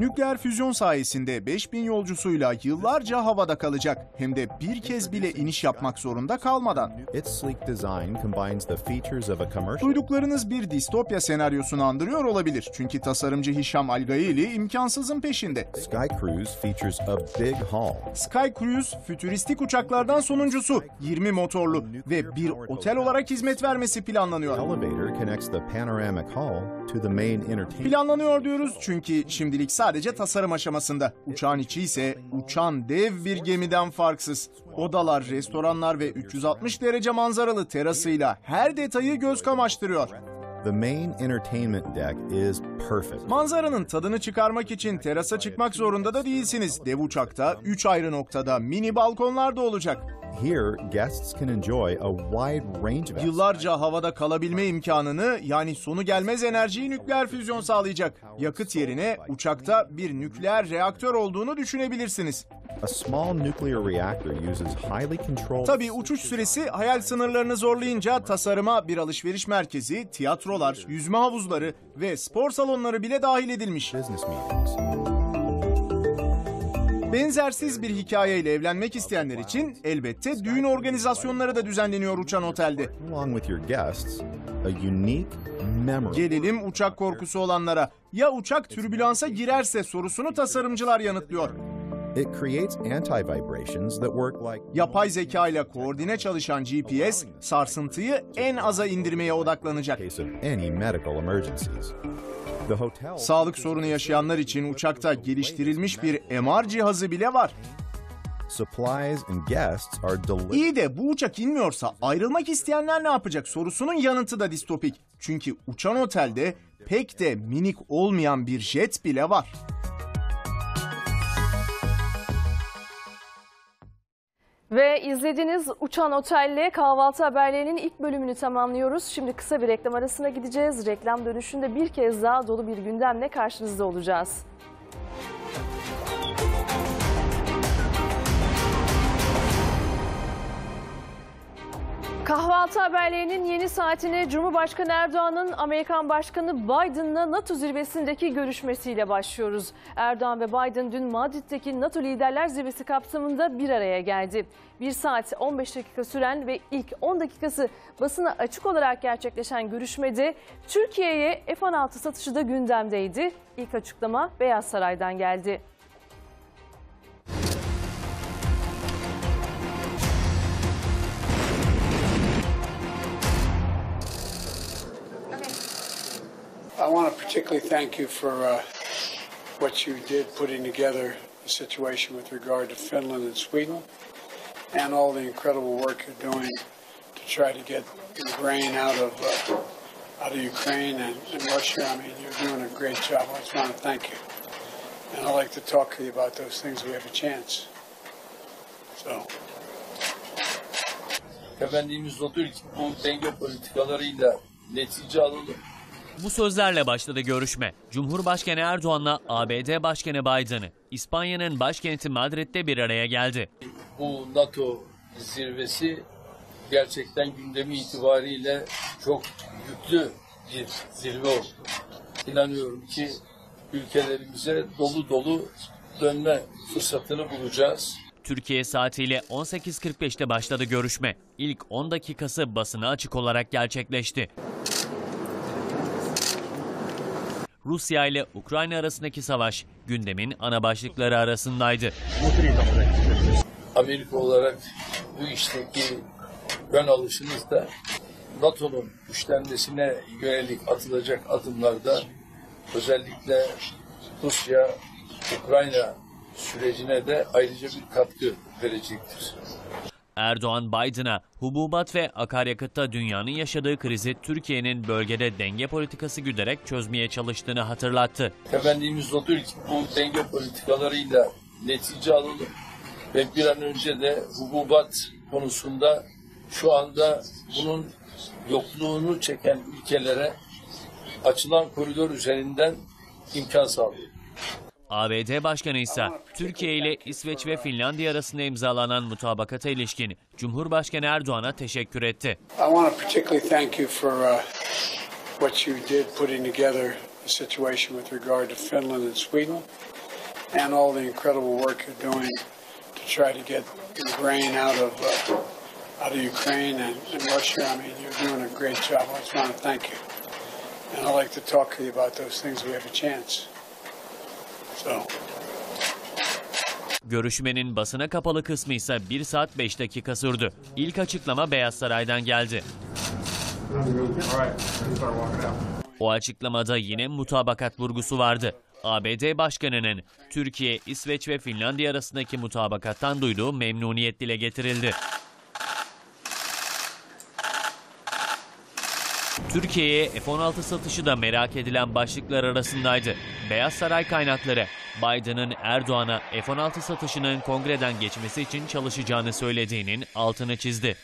Nükleer füzyon sayesinde 5000 yolcusuyla yıllarca havada kalacak. Hem de bir kez bile iniş yapmak zorunda kalmadan. Its sleek design combines the features of a commercial Duyduklarınız bir distopya senaryosunu andırıyor olabilir. Çünkü tasarımcı Hisham Algaili imkansızın peşinde. Sky Cruise features a big hull. Sky Cruise fütüristik uçaklardan sonuncusu. 20 motorlu ve bir otel olarak hizmet vermesi planlanıyor. Elevator connects the panoramic hall to the main entertainment. Planlanıyor diyoruz çünkü şimdilik sadece tasarım aşamasında. Uçağın içi ise uçan dev bir gemiden farksız. Odalar, restoranlar ve 360 derece manzaralı terasıyla her detayı göz kamaştırıyor. The main entertainment deck is perfect. Manzaranın tadını çıkarmak için terasa çıkmak zorunda da değilsiniz. Dev uçakta 3 ayrı noktada mini balkonlar da olacak. Here, guests can enjoy a wide range of Yıllarca havada kalabilme imkanını yani sonu gelmez enerjiyi nükleer füzyon sağlayacak. Yakıt yerine uçakta bir nükleer reaktör olduğunu düşünebilirsiniz. A small nuclear reactor uses highly controlled Tabii uçuş süresi hayal sınırlarını zorlayınca tasarıma bir alışveriş merkezi, tiyatrolar, yüzme havuzları ve spor salonları bile dahil edilmiş. business meetings. Benzersiz bir hikayeyle evlenmek isteyenler için elbette düğün organizasyonları da düzenleniyor uçan otelde. Gelelim uçak korkusu olanlara. Ya uçak türbülansa girerse sorusunu tasarımcılar yanıtlıyor. Yapay zeka ile koordine çalışan GPS sarsıntıyı en aza indirmeye odaklanacak. Sağlık sorunu yaşayanlar için uçakta geliştirilmiş bir MR cihazı bile var. İyi de bu uçak inmiyorsa ayrılmak isteyenler ne yapacak sorusunun yanıtı da distopik. Çünkü uçan otelde pek de minik olmayan bir jet bile var. Ve izlediğiniz Uçan Otel'le kahvaltı haberlerinin ilk bölümünü tamamlıyoruz. Şimdi kısa bir reklam arasına gideceğiz. Reklam dönüşünde bir kez daha dolu bir gündemle karşınızda olacağız. Kahvaltı haberlerinin yeni saatine Cumhurbaşkanı Erdoğan'ın Amerikan Başkanı Biden'la NATO zirvesindeki görüşmesiyle başlıyoruz. Erdoğan ve Biden dün Madrid'deki NATO Liderler Zirvesi kapsamında bir araya geldi. 1 saat 15 dakika süren ve ilk 10 dakikası basına açık olarak gerçekleşen görüşmede Türkiye'ye F-16 satışı da gündemdeydi. İlk açıklama Beyaz Saray'dan geldi. I want to particularly thank you for uh, what you did putting together the situation with regard to Finland and Sweden and all the incredible work you're doing to try to get the grain out of uh, out of Ukraine and, and Russia. I mean, you're doing a great job. I just want to thank you. And I'd like to talk to you about those things we have a chance. So, denge politikalarıyla netice. Bu sözlerle başladı görüşme. Cumhurbaşkanı Erdoğan'la ABD Başkanı Biden'ı İspanya'nın başkenti Madrid'de bir araya geldi. Bu NATO zirvesi gerçekten gündemi itibariyle çok yüklü bir zirve oldu. İnanıyorum ki ülkelerimize dolu dolu dönme fırsatını bulacağız. Türkiye saatiyle 18.45'te başladı görüşme. İlk 10 dakikası basına açık olarak gerçekleşti. Rusya ile Ukrayna arasındaki savaş gündemin ana başlıkları arasındaydı. Amerika olarak bu işteki ön alışınız da NATO'nun güçlenmesine yönelik atılacak adımlarda özellikle Rusya, Ukrayna sürecine de ayrıca bir katkı verecektir. Erdoğan Biden'a hububat ve akaryakıtta dünyanın yaşadığı krizi Türkiye'nin bölgede denge politikası güderek çözmeye çalıştığını hatırlattı. Temennimiz odur ki bu denge politikalarıyla netice alalım ve bir an önce de hububat konusunda şu anda bunun yokluğunu çeken ülkelere açılan koridor üzerinden imkan sağlıyor. ABD Başkanı ise Türkiye ile İsveç ve Finlandiya arasında imzalanan mutabakata ilişkin Cumhurbaşkanı Erdoğan'a teşekkür etti. Uh, what you did putting together the situation with regard to Finland and Sweden and all the incredible work you're doing to try to get grain out of uh, out of Ukraine and Russia. I mean, you're doing a great job. I just want to thank you. And I'd like to talk to you about those things we have a chance. Görüşmenin basına kapalı kısmı ise 1 saat 5 dakika sürdü. İlk açıklama Beyaz Saray'dan geldi. O açıklamada yine mutabakat vurgusu vardı. ABD Başkanı'nın Türkiye, İsveç ve Finlandiya arasındaki mutabakattan duyduğu memnuniyet dile getirildi. Türkiye'ye F-16 satışı da merak edilen başlıklar arasındaydı. Beyaz Saray kaynakları Biden'ın Erdoğan'a F-16 satışının kongreden geçmesi için çalışacağını söylediğinin altını çizdi.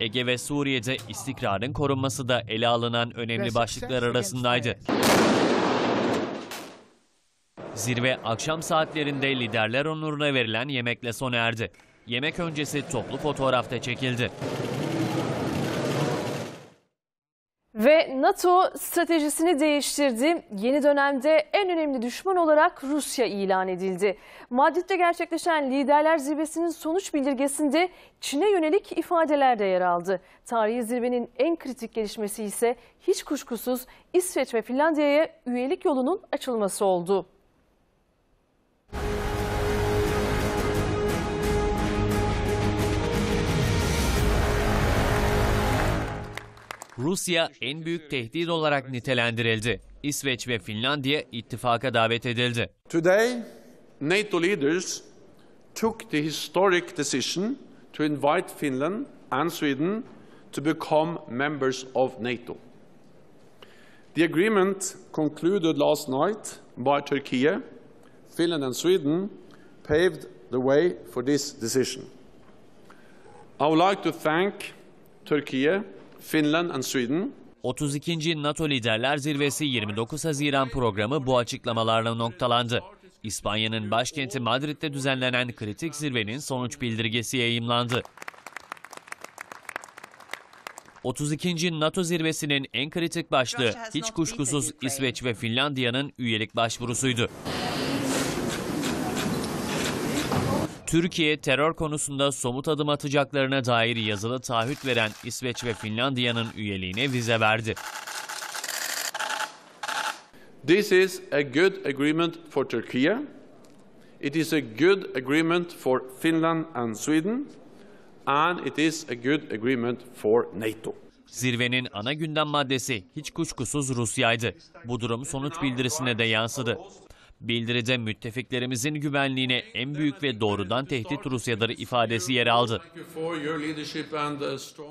Ege ve Suriye'de istikrarın korunması da ele alınan önemli başlıklar arasındaydı. Zirve akşam saatlerinde liderler onuruna verilen yemekle sona erdi. Yemek öncesi toplu fotoğrafta çekildi. Ve NATO stratejisini değiştirdi. Yeni dönemde en önemli düşman olarak Rusya ilan edildi. Madrid'de gerçekleşen liderler zirvesinin sonuç bildirgesinde Çin'e yönelik ifadeler de yer aldı. Tarihi zirvenin en kritik gelişmesi ise hiç kuşkusuz İsveç ve Finlandiya'ya üyelik yolunun açılması oldu. Rusya en büyük tehdit olarak nitelendirildi. İsveç ve Finlandiya ittifaka davet edildi. Today, NATO leaders took the historic decision to invite Finland and Sweden to become members of NATO. The agreement concluded last night by Turkey, Finland and Sweden paved the way for this decision. I would like to thank Turkey, Finland and Sweden 32. NATO Liderler Zirvesi 29 Haziran programı bu açıklamalarla noktalandı. İspanya'nın başkenti Madrid'de düzenlenen kritik zirvenin sonuç bildirgesi yayımlandı. 32. NATO zirvesinin en kritik başlığı hiç kuşkusuz İsveç ve Finlandiya'nın üyelik başvurusuydu. Türkiye terör konusunda somut adım atacaklarına dair yazılı taahhüt veren İsveç ve Finlandiya'nın üyeliğine vize verdi. This is a good agreement for Turkey. It is a good agreement for Finland and Sweden. And it is a good agreement for NATO. Zirvenin ana gündem maddesi hiç kuşkusuz Rusya'ydı. Bu durum sonuç bildirisine de yansıdı. Bildiride müttefiklerimizin güvenliğine en büyük ve doğrudan tehdit Rusya'dır ifadesi yer aldı.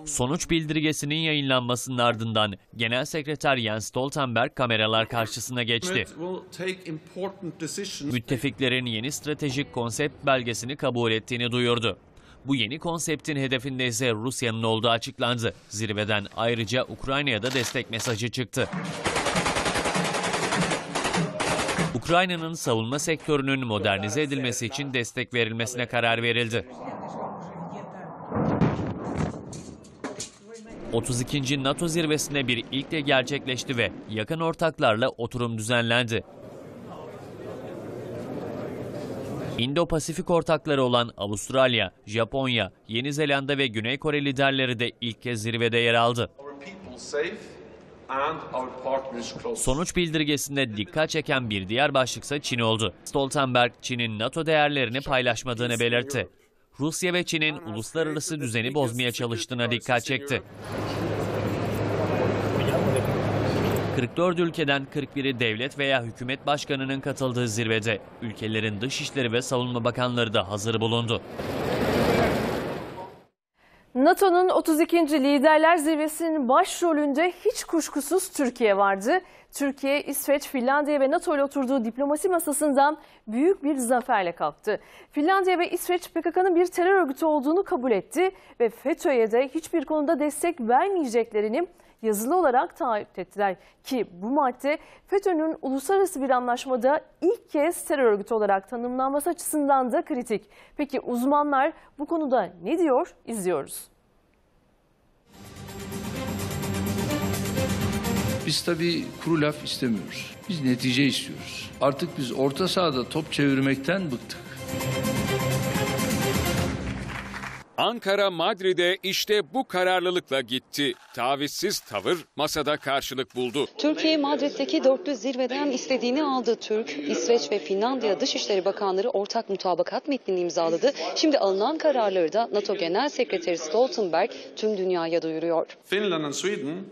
Sonuç bildirgesinin yayınlanmasının ardından Genel Sekreter Jens Stoltenberg kameralar karşısına geçti. Müttefiklerin yeni stratejik konsept belgesini kabul ettiğini duyurdu. Bu yeni konseptin hedefinde ise Rusya'nın olduğu açıklandı. Zirveden ayrıca Ukrayna'ya da destek mesajı çıktı. Ukrayna'nın savunma sektörünün modernize edilmesi için destek verilmesine karar verildi. 32. NATO zirvesinde bir ilk de gerçekleşti ve yakın ortaklarla oturum düzenlendi. İndo-Pasifik ortakları olan Avustralya, Japonya, Yeni Zelanda ve Güney Kore liderleri de ilk kez zirvede yer aldı. Sonuç bildirgesinde dikkat çeken bir diğer başlıksa Çin oldu. Stoltenberg, Çin'in NATO değerlerini paylaşmadığını belirtti. Rusya ve Çin'in uluslararası düzeni bozmaya çalıştığına dikkat çekti. 44 ülkeden 41'i devlet veya hükümet başkanının katıldığı zirvede ülkelerin dışişleri ve savunma bakanları da hazır bulundu. NATO'nun 32. Liderler Zirvesi'nin başrolünde hiç kuşkusuz Türkiye vardı. Türkiye, İsveç, Finlandiya ve NATO ile oturduğu diplomasi masasından büyük bir zaferle kalktı. Finlandiya ve İsveç PKK'nın bir terör örgütü olduğunu kabul etti ve FETÖ'ye de hiçbir konuda destek vermeyeceklerini yazılı olarak taahhüt ettiler. Ki bu madde FETÖ'nün uluslararası bir anlaşmada ilk kez terör örgütü olarak tanımlanması açısından da kritik. Peki uzmanlar bu konuda ne diyor? İzliyoruz. Biz tabii kuru laf istemiyoruz. Biz netice istiyoruz. Artık biz orta sahada top çevirmekten bıktık. Ankara Madrid'e işte bu kararlılıkla gitti. Tavizsiz tavır masada karşılık buldu. Türkiye Madrid'deki dörtlü zirveden istediğini aldı. Türk, İsveç ve Finlandiya Dışişleri Bakanları ortak mutabakat metnini imzaladı. Şimdi alınan kararları da NATO Genel Sekreteri Stoltenberg tüm dünyaya duyuruyor. Finland and Sweden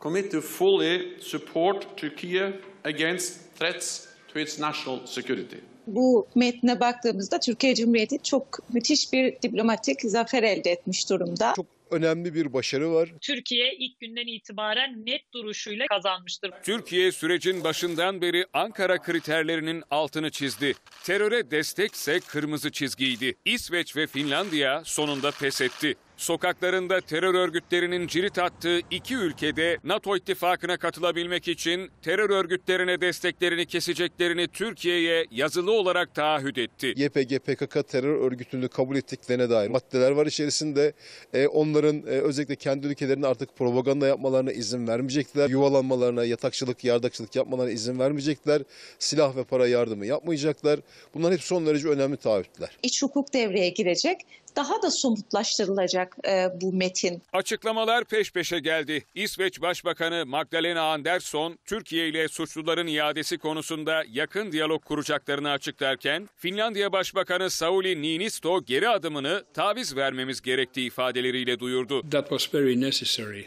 commit to fully support Turkey against threats to its national security. Bu metne baktığımızda Türkiye Cumhuriyeti çok müthiş bir diplomatik zafer elde etmiş durumda. Çok önemli bir başarı var. Türkiye ilk günden itibaren net duruşuyla kazanmıştır. Türkiye sürecin başından beri Ankara kriterlerinin altını çizdi. Teröre destekse kırmızı çizgiydi. İsveç ve Finlandiya sonunda pes etti. Sokaklarında terör örgütlerinin cirit attığı iki ülkede NATO ittifakına katılabilmek için terör örgütlerine desteklerini keseceklerini Türkiye'ye yazılı olarak taahhüt etti. YPG PKK terör örgütünü kabul ettiklerine dair maddeler var içerisinde. E, onların e, özellikle kendi ülkelerinde artık propaganda yapmalarına izin vermeyecekler. Yuvalanmalarına, yatakçılık, yardakçılık yapmalarına izin vermeyecekler. Silah ve para yardımı yapmayacaklar. Bunlar hep son derece önemli taahhütler. İç hukuk devreye girecek. Daha da somutlaştırılacak e, bu metin. Açıklamalar peş peşe geldi. İsveç Başbakanı Magdalena Andersson, Türkiye ile suçluların iadesi konusunda yakın diyalog kuracaklarını açıklarken, Finlandiya Başbakanı Sauli Niinisto geri adımını taviz vermemiz gerektiği ifadeleriyle duyurdu. That was very necessary.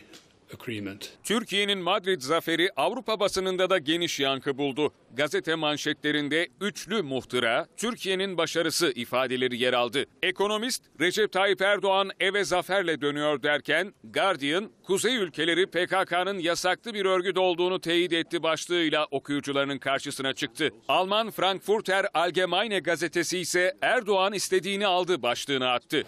Türkiye'nin Madrid zaferi Avrupa basınında da geniş yankı buldu. Gazete manşetlerinde üçlü muhtıra, Türkiye'nin başarısı ifadeleri yer aldı. Ekonomist Recep Tayyip Erdoğan eve zaferle dönüyor derken Guardian, Kuzey ülkeleri PKK'nın yasaklı bir örgüt olduğunu teyit etti başlığıyla okuyucularının karşısına çıktı. Alman Frankfurter Allgemeine gazetesi ise Erdoğan istediğini aldı başlığını attı.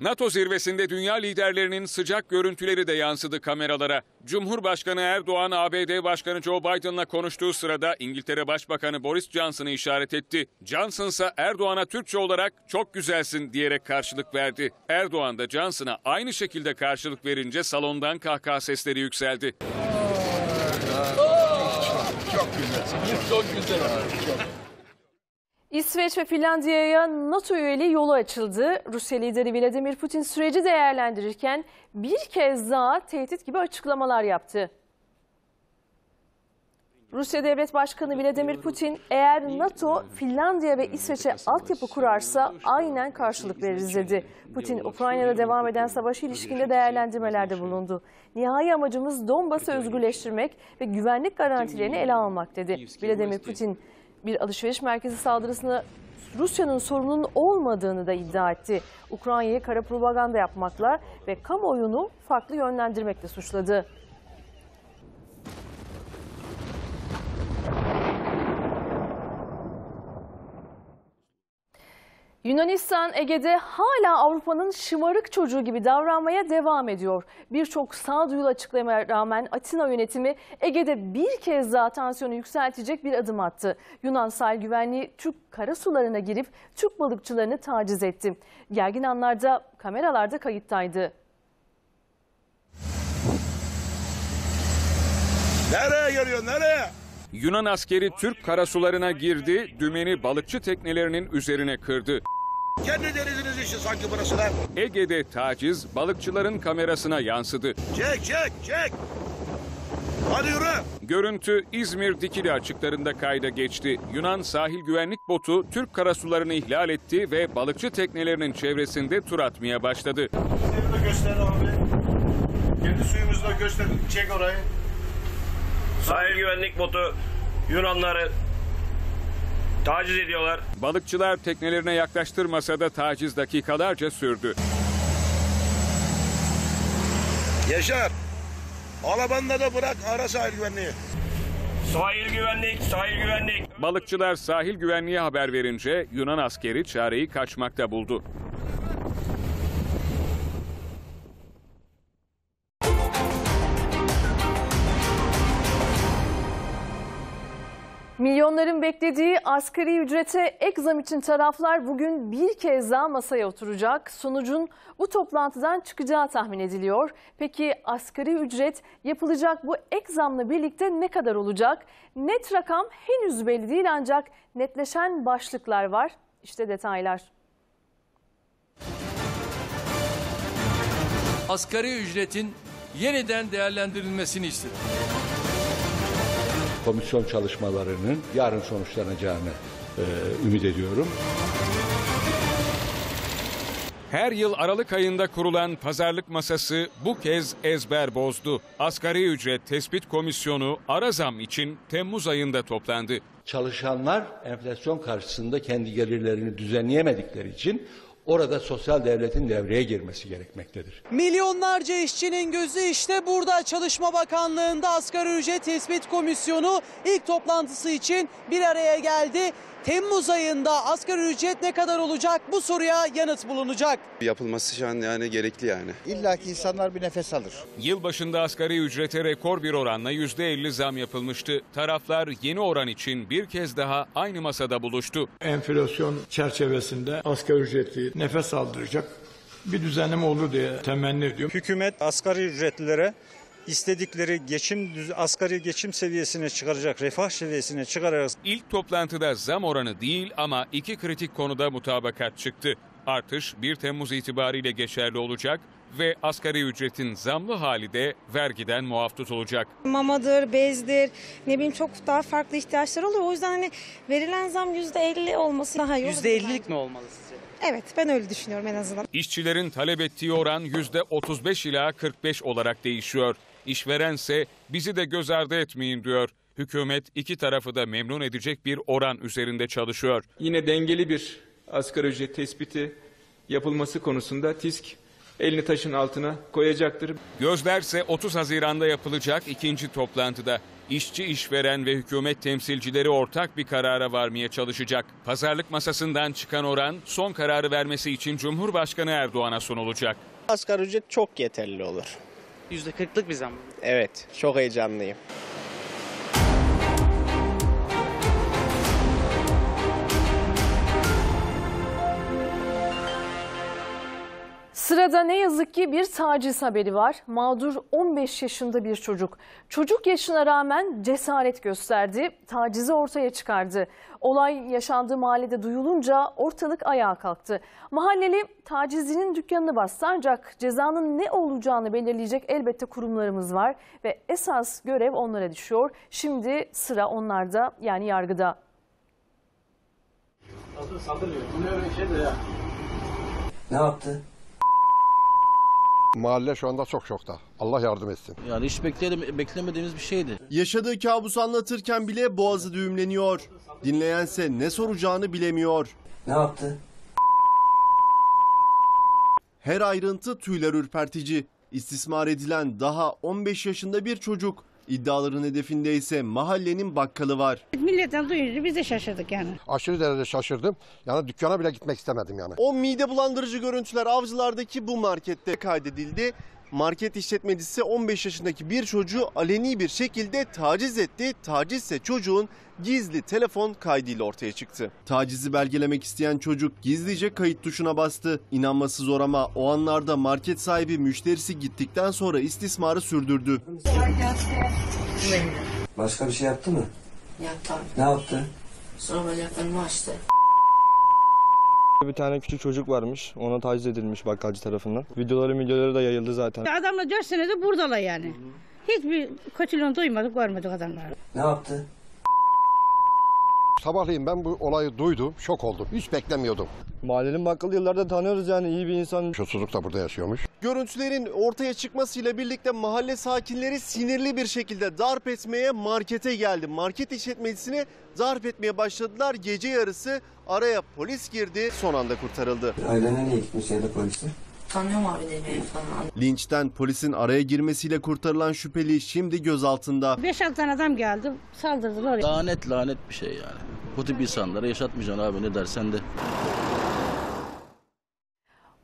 NATO zirvesinde dünya liderlerinin sıcak görüntüleri de yansıdı kameralara. Cumhurbaşkanı Erdoğan, ABD Başkanı Joe Biden'la konuştuğu sırada İngiltere Başbakanı Boris Johnson'ı işaret etti. Johnson ise Erdoğan'a Türkçe olarak çok güzelsin diyerek karşılık verdi. Erdoğan da Johnson'a aynı şekilde karşılık verince salondan kahkaha sesleri yükseldi. Çok güzel. Çok güzel. Çok. İsveç ve Finlandiya'ya NATO üyeliği yolu açıldı. Rusya lideri Vladimir Putin süreci değerlendirirken bir kez daha tehdit gibi açıklamalar yaptı. Rusya Devlet Başkanı Vladimir Putin eğer NATO, Finlandiya ve İsveç'e altyapı kurarsa aynen karşılık veririz dedi. Putin, Ukrayna'da devam eden savaşı ilişkinde değerlendirmelerde bulundu. Nihai amacımız Donbas'ı özgürleştirmek ve güvenlik garantilerini ele almak dedi. Vladimir Putin bir alışveriş merkezi saldırısını Rusya'nın sorunun olmadığını da iddia etti. Ukrayna'yı kara propaganda yapmakla ve kamuoyunu farklı yönlendirmekle suçladı. Yunanistan Ege'de hala Avrupa'nın şımarık çocuğu gibi davranmaya devam ediyor. Birçok sağduyulu açıklamaya rağmen Atina yönetimi Ege'de bir kez daha tansiyonu yükseltecek bir adım attı. Yunan sahil güvenliği Türk karasularına girip Türk balıkçılarını taciz etti. Gergin anlarda kameralarda kayıttaydı. Nereye geliyor nereye? Yunan askeri Türk karasularına girdi, dümeni balıkçı teknelerinin üzerine kırdı. Kendi deniziniz işi sanki burası lan. Ege'de taciz balıkçıların kamerasına yansıdı. Çek çek çek. Hadi yürü. Görüntü İzmir Dikili açıklarında kayda geçti. Yunan sahil güvenlik botu Türk karasularını ihlal etti ve balıkçı teknelerinin çevresinde tur atmaya başladı. Suyumuzu göster abi. Kendi suyumuzda göster. Çek orayı. Sahil güvenlik botu Yunanları taciz ediyorlar. Balıkçılar teknelerine yaklaştırmasa da taciz dakikalarca sürdü. Yaşar. Alabanda da bırak ara sahil güvenliği. Sahil güvenlik, sahil güvenlik. Balıkçılar sahil güvenliğe haber verince Yunan askeri çareyi kaçmakta buldu. Milyonların beklediği asgari ücrete ek zam için taraflar bugün bir kez daha masaya oturacak. Sonucun bu toplantıdan çıkacağı tahmin ediliyor. Peki asgari ücret yapılacak bu ek zamla birlikte ne kadar olacak? Net rakam henüz belli değil ancak netleşen başlıklar var. İşte detaylar. asgari ücretin yeniden değerlendirilmesini istedim. Komisyon çalışmalarının yarın sonuçlanacağını e, ümit ediyorum. Her yıl Aralık ayında kurulan pazarlık masası bu kez ezber bozdu. Asgari ücret tespit komisyonu ara zam için Temmuz ayında toplandı. Çalışanlar enflasyon karşısında kendi gelirlerini düzenleyemedikleri için orada sosyal devletin devreye girmesi gerekmektedir. Milyonlarca işçinin gözü işte burada Çalışma Bakanlığı'nda Asgari Ücret Tespit Komisyonu ilk toplantısı için bir araya geldi. Temmuz ayında asgari ücret ne kadar olacak bu soruya yanıt bulunacak. Yapılması şu an yani gerekli yani. İlla ki insanlar bir nefes alır. Yılbaşında asgari ücrete rekor bir oranla %50 zam yapılmıştı. Taraflar yeni oran için bir kez daha aynı masada buluştu. Enflasyon çerçevesinde asgari ücretli nefes aldıracak bir düzenleme olur diye temenni ediyorum. Hükümet asgari ücretlilere istedikleri geçim asgari geçim seviyesine çıkaracak, refah seviyesine çıkararak İlk toplantıda zam oranı değil ama iki kritik konuda mutabakat çıktı. Artış 1 Temmuz itibariyle geçerli olacak ve asgari ücretin zamlı hali de vergiden muaf tutulacak. Mamadır, bezdir, ne bileyim çok daha farklı ihtiyaçlar oluyor. O yüzden hani verilen zam %50 olması daha iyi olur. %50'lik mi olmalı sizce? Evet ben öyle düşünüyorum en azından. İşçilerin talep ettiği oran %35 ila 45 olarak değişiyor. İşverense bizi de göz ardı etmeyin diyor. Hükümet iki tarafı da memnun edecek bir oran üzerinde çalışıyor. Yine dengeli bir asgari ücret tespiti yapılması konusunda TİSK elini taşın altına koyacaktır. Gözlerse 30 Haziran'da yapılacak ikinci toplantıda. İşçi, işveren ve hükümet temsilcileri ortak bir karara varmaya çalışacak. Pazarlık masasından çıkan oran son kararı vermesi için Cumhurbaşkanı Erdoğan'a sunulacak. Asgari ücret çok yeterli olur. %40'lık bir zam. Evet, çok heyecanlıyım. Sırada ne yazık ki bir taciz haberi var. Mağdur 15 yaşında bir çocuk. Çocuk yaşına rağmen cesaret gösterdi, tacizi ortaya çıkardı. Olay yaşandığı mahallede duyulunca ortalık ayağa kalktı. Mahalleli tacizcinin dükkanını bastı ancak cezanın ne olacağını belirleyecek elbette kurumlarımız var. Ve esas görev onlara düşüyor. Şimdi sıra onlarda yani yargıda. Ne yaptı? Mahalle şu anda çok şokta. Allah yardım etsin. Yani hiç bekleyelim, beklemediğimiz bir şeydi. Yaşadığı kabusu anlatırken bile boğazı düğümleniyor. Dinleyense ne soracağını bilemiyor. Ne yaptı? Her ayrıntı tüyler ürpertici. İstismar edilen daha 15 yaşında bir çocuk. İddiaların hedefinde ise mahallenin bakkalı var. Milletten duyunca biz de şaşırdık yani. Aşırı derecede şaşırdım. Yani dükkana bile gitmek istemedim yani. O mide bulandırıcı görüntüler avcılardaki bu markette kaydedildi. Market işletmecisi 15 yaşındaki bir çocuğu aleni bir şekilde taciz etti. Taciz ise çocuğun gizli telefon kaydıyla ortaya çıktı. Tacizi belgelemek isteyen çocuk gizlice kayıt tuşuna bastı. İnanması zor ama o anlarda market sahibi müşterisi gittikten sonra istismarı sürdürdü. Başka bir şey yaptı mı? Yaptı. Ne yaptı? Sonra bacaklarımı açtı. Bir tane küçük çocuk varmış. Ona taciz edilmiş bakkalcı tarafından. Videoları videoları da yayıldı zaten. Adamlar 4 senedir buradalar yani. Hiçbir kötülüğünü duymadık, görmedik adamları. Ne yaptı? Sabahleyin ben bu olayı duydum. Şok oldum. Hiç beklemiyordum. Mahallenin bakkalı yıllardır tanıyoruz yani iyi bir insan. Çocuk da burada yaşıyormuş. Görüntülerin ortaya çıkmasıyla birlikte mahalle sakinleri sinirli bir şekilde darp etmeye markete geldi. Market işletmecisini darp etmeye başladılar. Gece yarısı araya polis girdi son anda kurtarıldı. Ailene niye gitmiş ya da polisi? Tanıyorum abi de beni falan. Linçten polisin araya girmesiyle kurtarılan şüpheli şimdi gözaltında. 5-6 tane adam geldi saldırdılar. Lanet lanet bir şey yani. Bu tip insanlara yaşatmayacaksın abi ne dersen de.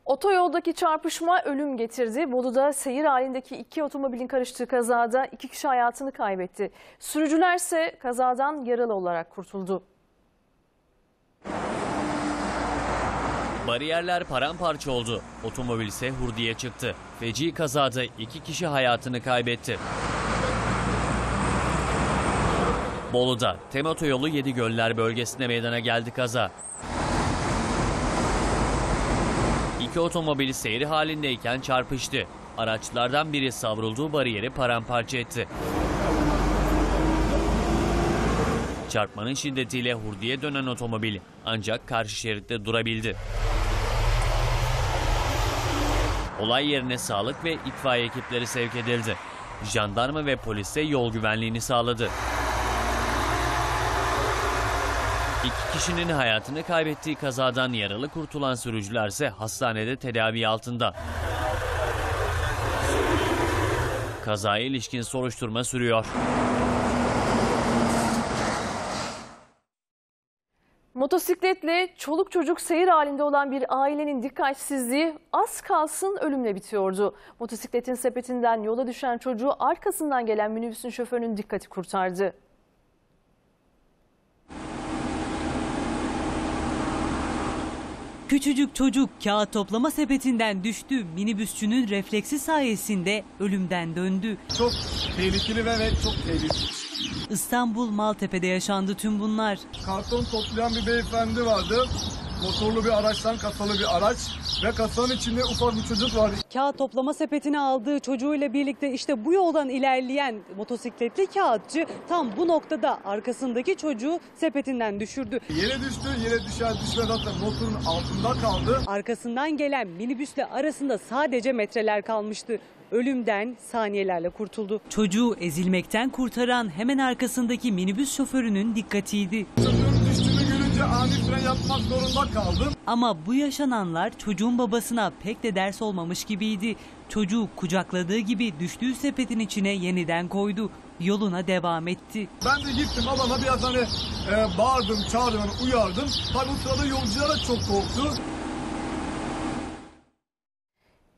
Otoyoldaki çarpışma ölüm getirdi. Bolu'da seyir halindeki iki otomobilin karıştığı kazada iki kişi hayatını kaybetti. Sürücüler ise kazadan yaralı olarak kurtuldu. Bariyerler paramparça oldu. Otomobil ise hurdiye çıktı. Feci kazada iki kişi hayatını kaybetti. Bolu'da Tem Otoyolu Yedigöller bölgesinde meydana geldi kaza. İki otomobil seyir halindeyken çarpıştı. Araçlardan biri savrulduğu bariyeri paramparça etti. Çarpmanın şiddetiyle hurdiye dönen otomobil ancak karşı şeritte durabildi. Olay yerine sağlık ve itfaiye ekipleri sevk edildi. Jandarma ve polis de yol güvenliğini sağladı. İki kişinin hayatını kaybettiği kazadan yaralı kurtulan sürücüler ise hastanede tedavi altında. Kazaya ilişkin soruşturma sürüyor. Motosikletle çoluk çocuk seyir halinde olan bir ailenin dikkatsizliği az kalsın ölümle bitiyordu. Motosikletin sepetinden yola düşen çocuğu arkasından gelen minibüsün şoförünün dikkati kurtardı. Küçücük çocuk kağıt toplama sepetinden düştü. Minibüsçünün refleksi sayesinde ölümden döndü. Çok tehlikeli ve, ve çok tehlikeli. İstanbul Maltepe'de yaşandı tüm bunlar. Karton toplayan bir beyefendi vardı. Motorlu bir araçtan kasalı bir araç ve kasanın içinde ufak bir çocuk vardı. Kağıt toplama sepetini aldığı çocuğuyla birlikte işte bu yoldan ilerleyen motosikletli kağıtçı tam bu noktada arkasındaki çocuğu sepetinden düşürdü. Yere düştü, yere düşer düşmez hatta motorun altında kaldı. Arkasından gelen minibüsle arasında sadece metreler kalmıştı. Ölümden saniyelerle kurtuldu. Çocuğu ezilmekten kurtaran hemen arkasındaki minibüs şoförünün dikkatiydi. Çocuğun düştüğünü görünce ani fren yapmak zorunda kaldım. Ama bu yaşananlar çocuğun babasına pek de ders olmamış gibiydi. Çocuğu kucakladığı gibi düştüğü sepetin içine yeniden koydu. Yoluna devam etti. Ben de gittim adama biraz hani e, bağırdım, çağırdım, hani uyardım. Tabii bu sırada yolcular da çok korktu.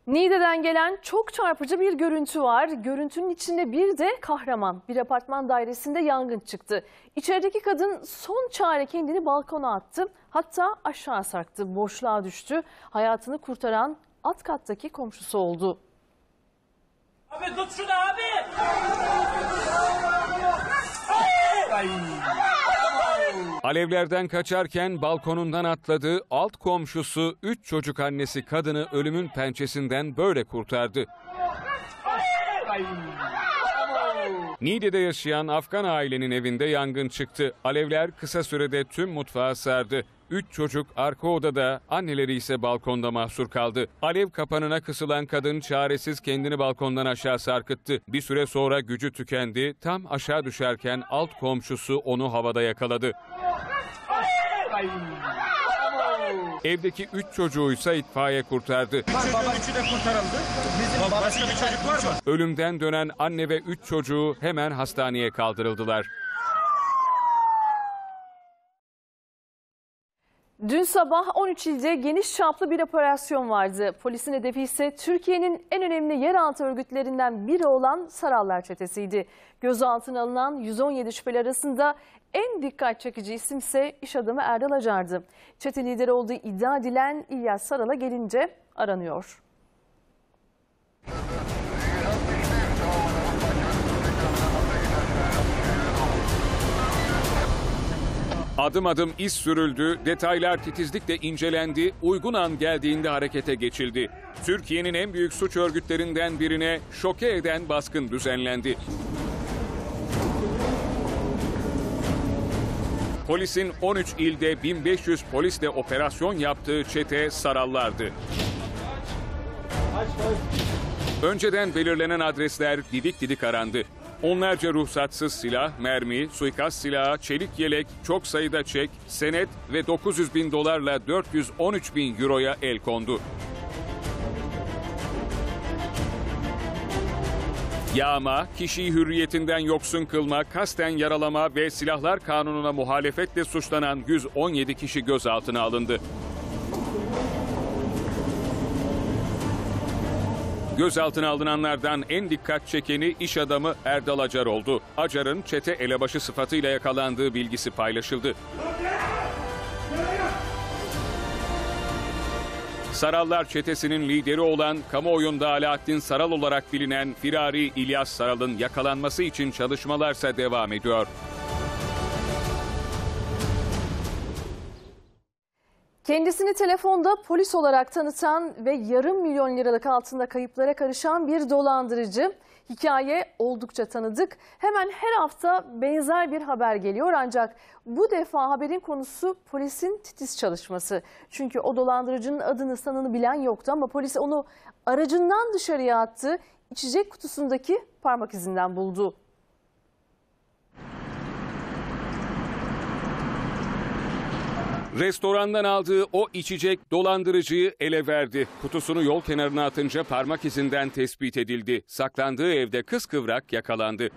Niğde'den gelen çok çarpıcı bir görüntü var. Görüntünün içinde bir de kahraman. Bir apartman dairesinde yangın çıktı. İçerideki kadın son çare kendini balkona attı. Hatta aşağı sarktı, boşluğa düştü. Hayatını kurtaran alt kattaki komşusu oldu. Abi tut şunu abi. Alevlerden kaçarken balkonundan atladı, alt komşusu 3 çocuk annesi kadını ölümün pençesinden böyle kurtardı. Niğde'de yaşayan Afgan ailenin evinde yangın çıktı. Alevler kısa sürede tüm mutfağı sardı. Üç çocuk arka odada, anneleri ise balkonda mahsur kaldı. Alev kapanına kısılan kadın çaresiz kendini balkondan aşağı sarkıttı. Bir süre sonra gücü tükendi. Tam aşağı düşerken alt komşusu onu havada yakaladı. Evdeki üç çocuğu ise itfaiye kurtardı. Baba üçü de kurtarıldı. Bizim başka bir çocuk var mı? Ölümden dönen anne ve üç çocuğu hemen hastaneye kaldırıldılar. Dün sabah 13 ilde geniş çaplı bir operasyon vardı. Polisin hedefi ise Türkiye'nin en önemli yeraltı örgütlerinden biri olan Sarallar Çetesi'ydi. Gözaltına alınan 117 şüpheli arasında en dikkat çekici isim ise iş adamı Erdal Acar'dı. Çete lideri olduğu iddia edilen İlyas Saral'a gelince aranıyor. Adım adım iz sürüldü, detaylar titizlikle incelendi, uygun an geldiğinde harekete geçildi. Türkiye'nin en büyük suç örgütlerinden birine şoke eden baskın düzenlendi. Polisin 13 ilde 1500 polisle operasyon yaptığı çete Sarallardı. Önceden belirlenen adresler didik didik arandı. Onlarca ruhsatsız silah, mermi, suikast silahı, çelik yelek, çok sayıda çek, senet ve 900 bin dolarla 413 bin euroya el kondu. Yağma, kişiyi hürriyetinden yoksun kılma, kasten yaralama ve silahlar kanununa muhalefetle suçlanan 117 kişi gözaltına alındı. Gözaltına alınanlardan en dikkat çekeni iş adamı Erdal Acar oldu. Acar'ın çete elebaşı sıfatıyla yakalandığı bilgisi paylaşıldı. Sarallar çetesinin lideri olan kamuoyunda Alaaddin Saral olarak bilinen Firari İlyas Saral'ın yakalanması için çalışmalarsa devam ediyor. Kendisini telefonda polis olarak tanıtan ve yarım milyon liralık altında kayıplara karışan bir dolandırıcı. Hikaye oldukça tanıdık. Hemen her hafta benzer bir haber geliyor ancak bu defa haberin konusu polisin titiz çalışması. Çünkü o dolandırıcının adını sanını bilen yoktu ama polis onu aracından dışarıya attı. içecek kutusundaki parmak izinden buldu. Restorandan aldığı o içecek dolandırıcıyı ele verdi. Kutusunu yol kenarına atınca parmak izinden tespit edildi. Saklandığı evde kıskıvrak yakalandı.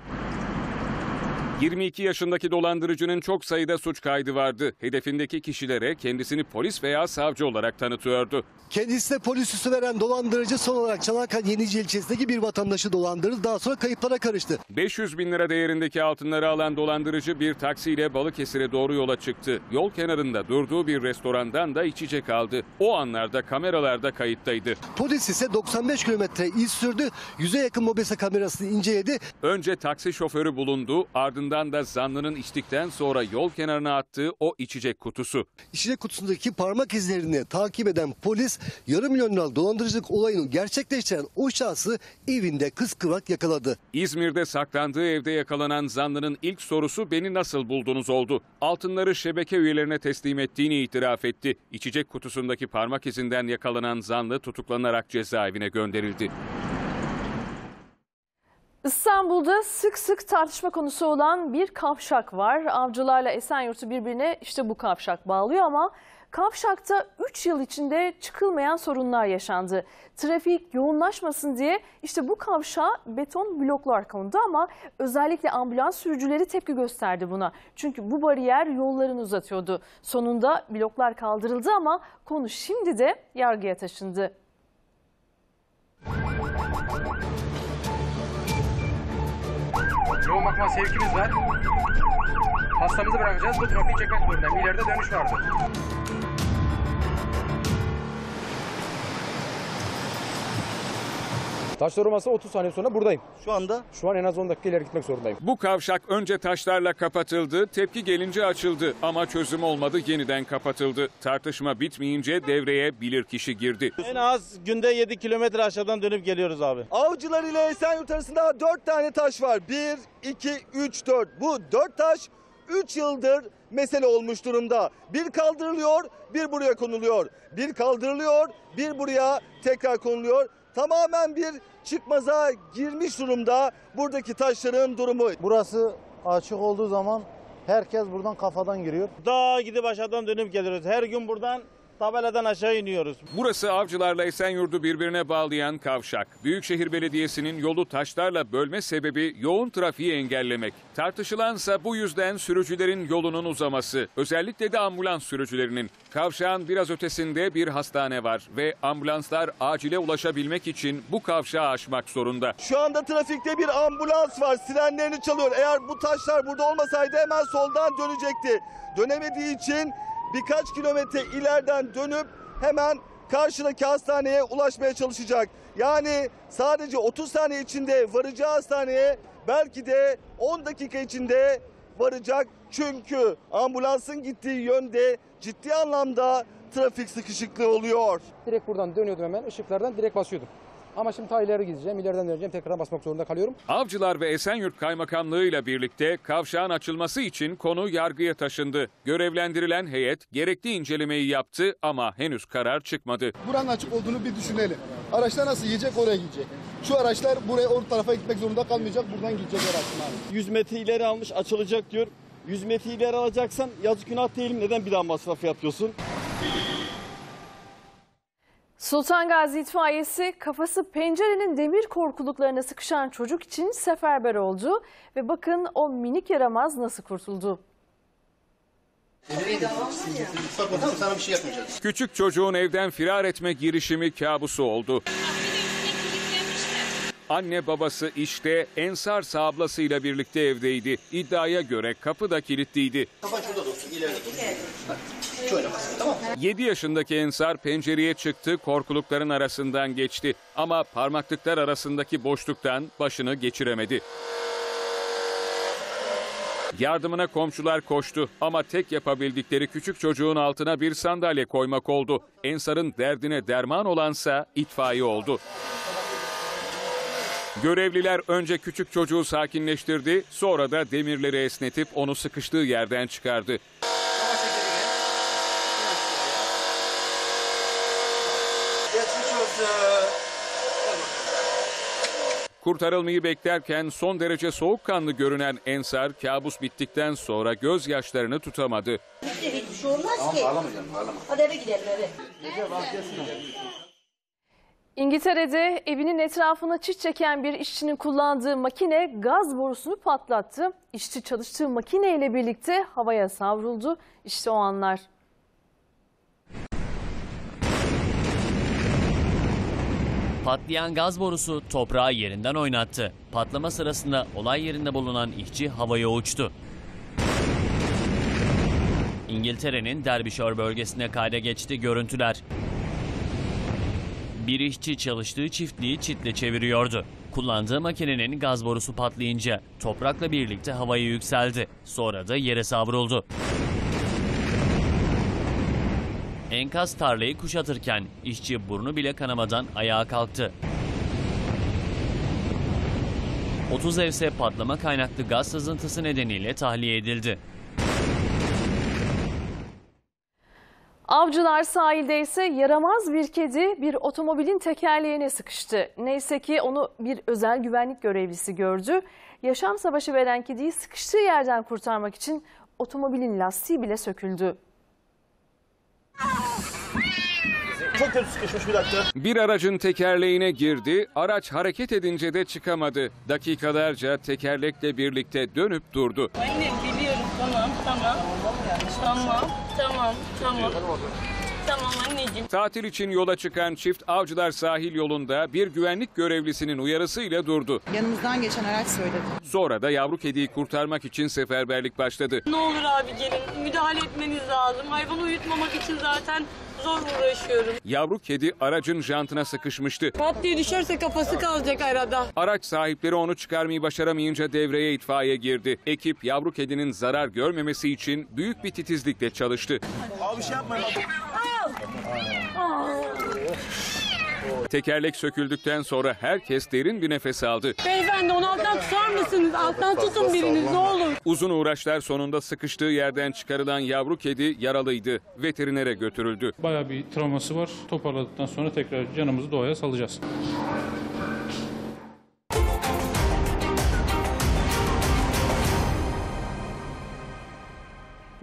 22 yaşındaki dolandırıcının çok sayıda suç kaydı vardı. Hedefindeki kişilere kendisini polis veya savcı olarak tanıtıyordu. Kendisine polis üssü veren dolandırıcı son olarak Çanakkale Yenici ilçesindeki bir vatandaşı dolandırdı. Daha sonra kayıplara karıştı. 500 bin lira değerindeki altınları alan dolandırıcı bir taksiyle Balıkesir'e doğru yola çıktı. Yol kenarında durduğu bir restorandan da içecek aldı. O anlarda kameralarda kayıttaydı. Polis ise 95 kilometre iz sürdü. Yüze yakın mobese kamerasını inceledi. Önce taksi şoförü bulundu, ardından da zanlının içtikten sonra yol kenarına attığı o içecek kutusu. İçecek kutusundaki parmak izlerini takip eden polis yarım milyon liralık dolandırıcılık olayını gerçekleştiren o şahsı evinde kıskıvrak yakaladı. İzmir'de saklandığı evde yakalanan zanlının ilk sorusu beni nasıl buldunuz oldu. Altınları şebeke üyelerine teslim ettiğini itiraf etti. İçecek kutusundaki parmak izinden yakalanan zanlı tutuklanarak cezaevine gönderildi. İstanbul'da sık sık tartışma konusu olan bir kavşak var. Avcılarla Esenyurt'u birbirine işte bu kavşak bağlıyor ama kavşakta 3 yıl içinde çıkılmayan sorunlar yaşandı. Trafik yoğunlaşmasın diye işte bu kavşağa beton bloklar kondu ama özellikle ambulans sürücüleri tepki gösterdi buna. Çünkü bu bariyer yollarını uzatıyordu. Sonunda bloklar kaldırıldı ama konu şimdi de yargıya taşındı. Yoğun bakma sevkimiz var. Hastamızı bırakacağız. Bu trafiği çekmek zorundayım. İleride dönüş vardı. Taşlar olmasa 30 saniye sonra buradayım. Şu anda? Şu an en az 10 dakika ileri gitmek zorundayım. Bu kavşak önce taşlarla kapatıldı, tepki gelince açıldı ama çözüm olmadı yeniden kapatıldı. Tartışma bitmeyince devreye bilirkişi girdi. En az günde 7 kilometre aşağıdan dönüp geliyoruz abi. Avcılar ile Esenyurt arasında 4 tane taş var. 1, 2, 3, 4. Bu 4 taş 3 yıldır mesele olmuş durumda. Bir kaldırılıyor, bir buraya konuluyor. Bir kaldırılıyor, bir buraya tekrar konuluyor. Tamamen bir çıkmaza girmiş durumda buradaki taşların durumu. Burası açık olduğu zaman herkes buradan kafadan giriyor. Daha gidip aşağıdan dönüp geliyoruz. Her gün buradan tabeladan aşağı iniyoruz. Burası Avcılar'la Esenyurt'u birbirine bağlayan kavşak. Büyükşehir Belediyesi'nin yolu taşlarla bölme sebebi yoğun trafiği engellemek. Tartışılansa bu yüzden sürücülerin yolunun uzaması. Özellikle de ambulans sürücülerinin. Kavşağın biraz ötesinde bir hastane var ve ambulanslar acile ulaşabilmek için bu kavşağı aşmak zorunda. Şu anda trafikte bir ambulans var. Sirenlerini çalıyor. Eğer bu taşlar burada olmasaydı hemen soldan dönecekti. Dönemediği için birkaç kilometre ileriden dönüp hemen karşıdaki hastaneye ulaşmaya çalışacak. Yani sadece 30 saniye içinde varacağı hastaneye belki de 10 dakika içinde varacak. Çünkü ambulansın gittiği yönde ciddi anlamda trafik sıkışıklığı oluyor. Direkt buradan dönüyordum hemen ışıklardan direkt basıyordum. Ama şimdi ta ileri gideceğim, ileriden döneceğim, tekrar basmak zorunda kalıyorum. Avcılar ve Esenyurt Kaymakamlığı ile birlikte kavşağın açılması için konu yargıya taşındı. Görevlendirilen heyet gerekli incelemeyi yaptı ama henüz karar çıkmadı. Buranın açık olduğunu bir düşünelim. Araçlar nasıl yiyecek oraya gidecek. Şu araçlar buraya o tarafa gitmek zorunda kalmayacak. Buradan gidecek araçlar. 100 metre ileri almış açılacak diyor. 100 metre ileri alacaksan yazık günah değilim. Neden bir daha masraf yapıyorsun? Sultan Gazi itfaiyesi kafası pencerenin demir korkuluklarına sıkışan çocuk için seferber oldu. Ve bakın o minik yaramaz nasıl kurtuldu. Küçük çocuğun evden firar etme girişimi kabusu oldu. Anne babası işte Ensar ablasıyla birlikte evdeydi. İddiaya göre kapı da kilitliydi. Kafan şurada dursun, ileride dursun. Hiç oynamasın tamam mı? 7 yaşındaki Ensar pencereye çıktı, korkulukların arasından geçti. Ama parmaklıklar arasındaki boşluktan başını geçiremedi. Yardımına komşular koştu ama tek yapabildikleri küçük çocuğun altına bir sandalye koymak oldu. Ensar'ın derdine derman olansa itfaiye oldu. Görevliler önce küçük çocuğu sakinleştirdi, sonra da demirleri esnetip onu sıkıştığı yerden çıkardı. Geçmiş olsun. Kurtarılmayı beklerken son derece soğukkanlı görünen Ensar kabus bittikten sonra gözyaşlarını tutamadı. Hiçbir şey olmaz ki. Ağlamayacağım, ağlama. Hadi eve gidelim eve. İngiltere'de evinin etrafına çit çeken bir işçinin kullandığı makine gaz borusunu patlattı. İşçi çalıştığı makineyle birlikte havaya savruldu. İşte o anlar. Patlayan gaz borusu toprağı yerinden oynattı. Patlama sırasında olay yerinde bulunan işçi havaya uçtu. İngiltere'nin Derbyshire bölgesine kayda geçti görüntüler. Bir işçi çalıştığı çiftliği çitle çeviriyordu. Kullandığı makinenin gaz borusu patlayınca toprakla birlikte havaya yükseldi. Sonra da yere savruldu. Enkaz tarlayı kuşatırken işçi burnu bile kanamadan ayağa kalktı. 30 ev ise patlama kaynaklı gaz sızıntısı nedeniyle tahliye edildi. Avcılar sahilde ise yaramaz bir kedi bir otomobilin tekerleğine sıkıştı. Neyse ki onu bir özel güvenlik görevlisi gördü. Yaşam savaşı veren kediyi sıkıştığı yerden kurtarmak için otomobilin lastiği bile söküldü. Çok kötü sıkışmış bir dakika. Bir aracın tekerleğine girdi, araç hareket edince de çıkamadı. Dakikalarca tekerlekle birlikte dönüp durdu. Annem biliyorum tamam tamam. Tamam tamam tamam. Tamam anneciğim. Tatil için yola çıkan çift Avcılar sahil yolunda bir güvenlik görevlisinin uyarısıyla durdu. Yanımızdan geçen araç söyledi. Sonra da yavru kediyi kurtarmak için seferberlik başladı. Ne olur abi gelin müdahale etmeniz lazım. Hayvanı uyutmamak için zaten zor uğraşıyorum. Yavru kedi aracın jantına sıkışmıştı. Pat diye düşerse kafası kalacak arada. Araç sahipleri onu çıkarmayı başaramayınca devreye itfaiye girdi. Ekip yavru kedinin zarar görmemesi için büyük bir titizlikle çalıştı. Abi şey yapmayın. Tekerlek söküldükten sonra herkes derin bir nefes aldı. Beyefendi onu alttan tutar mısınız? Alttan tutun biriniz ne olur. Uzun uğraşlar sonunda sıkıştığı yerden çıkarılan yavru kedi yaralıydı. Veterinere götürüldü. Bayağı bir travması var. Toparladıktan sonra tekrar canımızı doğaya salacağız.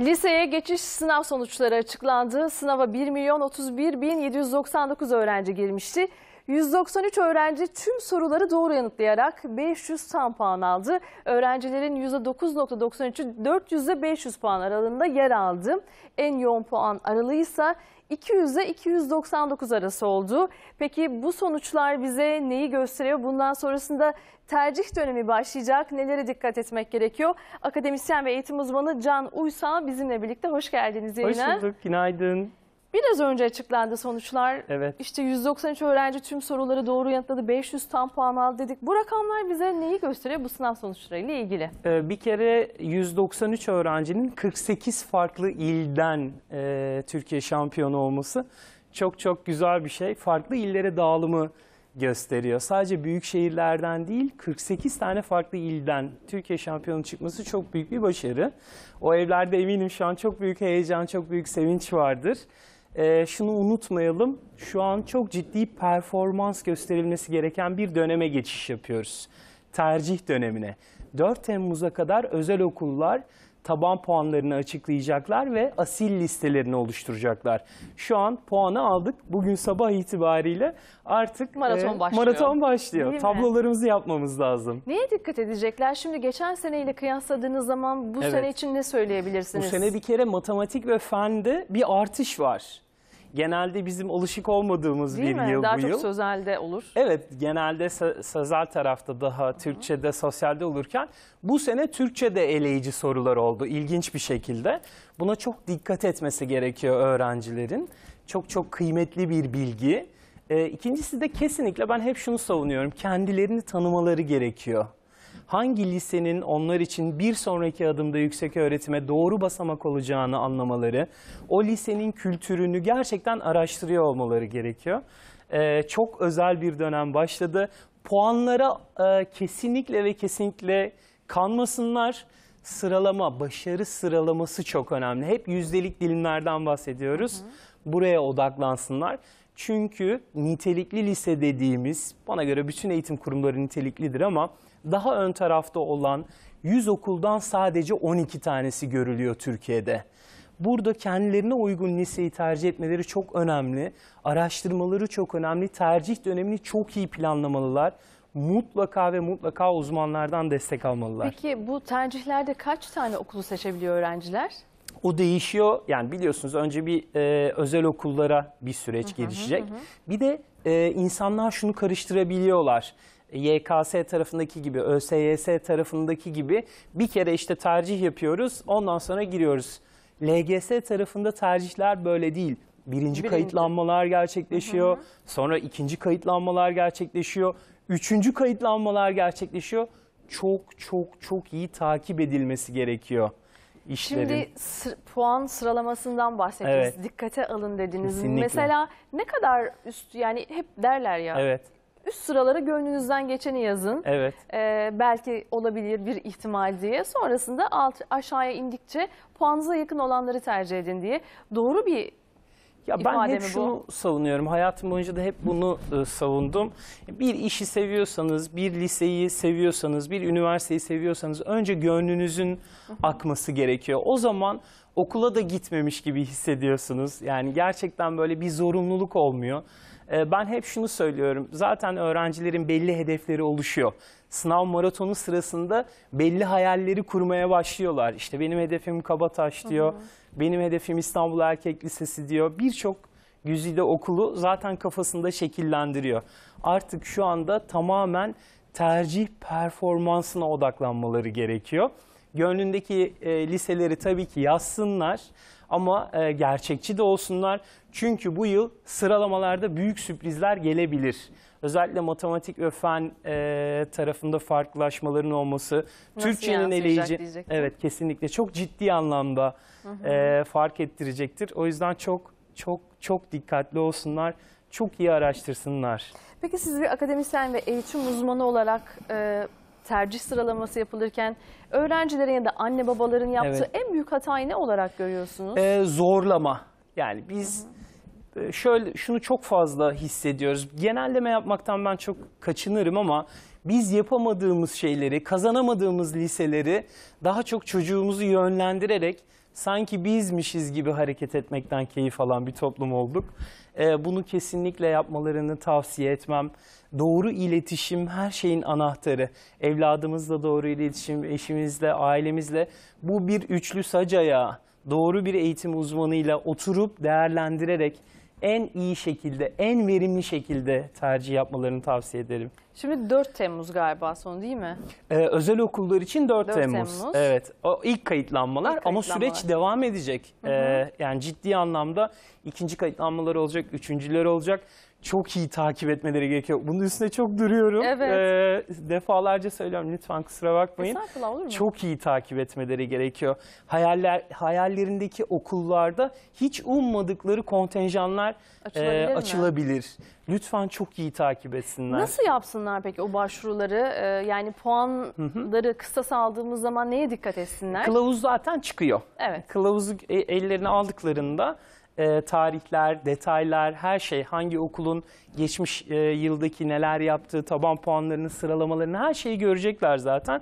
Liseye geçiş sınav sonuçları açıklandı. Sınava 1 milyon 31 bin 799 öğrenci girmişti. 193 öğrenci tüm soruları doğru yanıtlayarak 500 tam puan aldı. Öğrencilerin %9.93'ü 400'e 500 puan aralığında yer aldı. En yoğun puan aralığı ise 200 ile 299 arası oldu. Peki bu sonuçlar bize neyi gösteriyor? Bundan sonrasında tercih dönemi başlayacak. Nelere dikkat etmek gerekiyor? Akademisyen ve eğitim uzmanı Can Uysal bizimle birlikte. Hoş geldiniz yayına. Hoş bulduk, günaydın. Biraz önce açıklandı sonuçlar. Evet. İşte 193 öğrenci tüm soruları doğru yanıtladı. 500 tam puan aldı dedik. Bu rakamlar bize neyi gösteriyor bu sınav sonuçlarıyla ilgili? Ee, bir kere 193 öğrencinin 48 farklı ilden e, Türkiye şampiyonu olması çok çok güzel bir şey. Farklı illere dağılımı gösteriyor. Sadece büyük şehirlerden değil 48 tane farklı ilden Türkiye şampiyonu çıkması çok büyük bir başarı. O evlerde eminim şu an çok büyük heyecan, çok büyük sevinç vardır. Ee, şunu unutmayalım, şu an çok ciddi performans gösterilmesi gereken bir döneme geçiş yapıyoruz. Tercih dönemine. 4 Temmuz'a kadar özel okullar taban puanlarını açıklayacaklar ve asil listelerini oluşturacaklar. Şu an puanı aldık. Bugün sabah itibariyle artık Maraton e, başlıyor. maraton başlıyor. Değil mi? Tablolarımızı yapmamız lazım. Neye dikkat edecekler? Şimdi geçen seneyle kıyasladığınız zaman bu Evet. sene için ne Bu söyleyebilirsiniz? sene bir kere matematik ve fende bir artış var. Genelde bizim alışık olmadığımız Değil bir mi? yıl Daha bu çok yıl. sözelde olur. Evet, genelde sö- sözel tarafta daha Türkçe'de, sosyalde olurken bu sene Türkçe'de eleyici sorular oldu ilginç bir şekilde. Buna çok dikkat etmesi gerekiyor öğrencilerin. Çok çok kıymetli bir bilgi. Ee, ikincisi de kesinlikle ben hep şunu savunuyorum. Kendilerini tanımaları gerekiyor. Hangi lisenin onlar için bir sonraki adımda yüksek öğretime doğru basamak olacağını anlamaları, o lisenin kültürünü gerçekten araştırıyor olmaları gerekiyor. Ee, çok özel bir dönem başladı. Puanlara e, kesinlikle ve kesinlikle kanmasınlar. Sıralama, başarı sıralaması çok önemli. Hep yüzdelik dilimlerden bahsediyoruz. Buraya odaklansınlar. Çünkü nitelikli lise dediğimiz, bana göre bütün eğitim kurumları niteliklidir ama daha ön tarafta olan 100 okuldan sadece 12 tanesi görülüyor Türkiye'de. Burada kendilerine uygun liseyi tercih etmeleri çok önemli. Araştırmaları çok önemli. Tercih dönemini çok iyi planlamalılar. Mutlaka ve mutlaka uzmanlardan destek almalılar. Peki bu tercihlerde kaç tane okulu seçebiliyor öğrenciler? O değişiyor. Yani biliyorsunuz önce bir e, özel okullara bir süreç gelişecek. Bir de e, insanlar şunu karıştırabiliyorlar. YKS tarafındaki gibi, ÖSYS tarafındaki gibi bir kere işte tercih yapıyoruz, ondan sonra giriyoruz. LGS tarafında tercihler böyle değil. Birinci, Birinci. kayıtlanmalar gerçekleşiyor, sonra ikinci kayıtlanmalar gerçekleşiyor, üçüncü kayıtlanmalar gerçekleşiyor. Çok çok çok iyi takip edilmesi gerekiyor işlerin. Şimdi sı- puan sıralamasından bahsettiniz. Evet. Dikkate alın dediniz. Kesinlikle. Mesela ne kadar üst yani hep derler ya. Evet, Üst sıralara gönlünüzden geçeni yazın. evet. Ee, belki olabilir bir ihtimal diye. Sonrasında alt aşağıya indikçe puanınıza yakın olanları tercih edin diye. Doğru bir Ya ben ifade hep mi bu? şunu savunuyorum. Hayatım boyunca da hep bunu e, savundum. Bir işi seviyorsanız, bir liseyi seviyorsanız, bir üniversiteyi seviyorsanız önce gönlünüzün akması gerekiyor. O zaman okula da gitmemiş gibi hissediyorsunuz. Yani gerçekten böyle bir zorunluluk olmuyor. E, Ben hep şunu söylüyorum. Zaten öğrencilerin belli hedefleri oluşuyor. Sınav maratonu sırasında belli hayalleri kurmaya başlıyorlar. İşte benim hedefim Kabataş diyor. Benim hedefim İstanbul Erkek Lisesi diyor. Birçok güzide okulu zaten kafasında şekillendiriyor. Artık şu anda tamamen tercih performansına odaklanmaları gerekiyor. Gönlündeki e, liseleri tabii ki yazsınlar ama e, gerçekçi de olsunlar. Çünkü bu yıl sıralamalarda büyük sürprizler gelebilir. Özellikle matematik ve fen e, tarafında farklılaşmaların olması, Türkçenin eleyici, diyecektim. evet kesinlikle çok ciddi anlamda e, fark ettirecektir. O yüzden çok çok çok dikkatli olsunlar, çok iyi araştırsınlar. Peki siz bir akademisyen ve eğitim uzmanı olarak e, tercih sıralaması yapılırken öğrencilerin ya da anne babaların yaptığı Evet. en büyük hatayı ne olarak görüyorsunuz? Ee, zorlama. Yani biz e, şöyle şunu çok fazla hissediyoruz. Genelleme yapmaktan ben çok kaçınırım ama biz yapamadığımız şeyleri, kazanamadığımız liseleri daha çok çocuğumuzu yönlendirerek sanki bizmişiz gibi hareket etmekten keyif alan bir toplum olduk. Ee, bunu kesinlikle yapmalarını tavsiye etmem. Doğru iletişim her şeyin anahtarı. Evladımızla doğru iletişim, eşimizle, ailemizle bu bir üçlü sacaya doğru bir eğitim uzmanıyla oturup değerlendirerek en iyi şekilde, en verimli şekilde tercih yapmalarını tavsiye ederim. Şimdi 4 Temmuz galiba son değil mi? Ee, özel okullar için 4, 4 Temmuz. Temmuz. Evet. O ilk kayıtlanmalar İlk ama kayıtlanmalar. süreç devam edecek. Ee, yani ciddi anlamda ikinci kayıtlanmalar olacak, üçüncüler olacak. Çok iyi takip etmeleri gerekiyor. Bunun üstüne çok duruyorum. Evet. Ee, defalarca söylüyorum lütfen kusura bakmayın. Estağfurullah olur mu? Çok iyi takip etmeleri gerekiyor. Hayaller hayallerindeki okullarda hiç ummadıkları kontenjanlar Açılabilir e, açılabilir. Lütfen çok iyi takip etsinler. Nasıl yapsınlar peki o başvuruları? Ee, yani puanları kısas aldığımız zaman neye dikkat etsinler? Kılavuz zaten çıkıyor. Evet. Kılavuzu e- ellerine aldıklarında e, tarihler, detaylar, her şey hangi okulun geçmiş e, yıldaki neler yaptığı, taban puanlarını, sıralamalarını her şeyi görecekler zaten.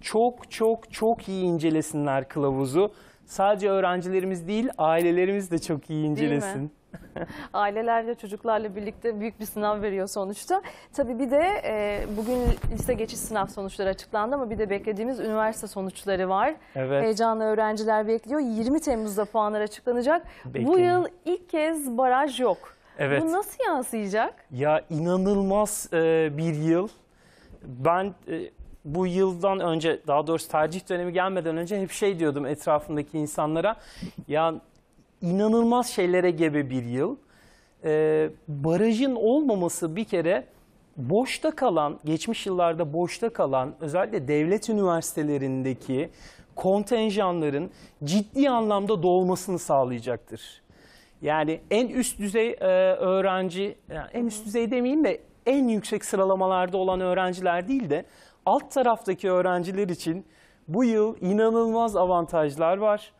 çok çok çok iyi incelesinler kılavuzu. Sadece öğrencilerimiz değil, ailelerimiz de çok iyi incelesin. (laughs) Ailelerle, çocuklarla birlikte büyük bir sınav veriyor sonuçta. Tabii bir de e, bugün lise geçiş sınav sonuçları açıklandı ama bir de beklediğimiz üniversite sonuçları var. Evet. Heyecanla öğrenciler bekliyor. 20 Temmuz'da puanlar açıklanacak. Bu Bekleyin. yıl ilk kez baraj yok. Evet. Bu nasıl yansıyacak? Ya inanılmaz e, bir yıl. Ben e, bu yıldan önce daha doğrusu tercih dönemi gelmeden önce hep şey diyordum etrafındaki insanlara. Ya inanılmaz şeylere gebe bir yıl. E, barajın olmaması bir kere boşta kalan, geçmiş yıllarda boşta kalan özellikle devlet üniversitelerindeki kontenjanların ciddi anlamda dolmasını sağlayacaktır. Yani en üst düzey e, öğrenci, yani en üst düzey demeyeyim de en yüksek sıralamalarda olan öğrenciler değil de alt taraftaki öğrenciler için bu yıl inanılmaz avantajlar var.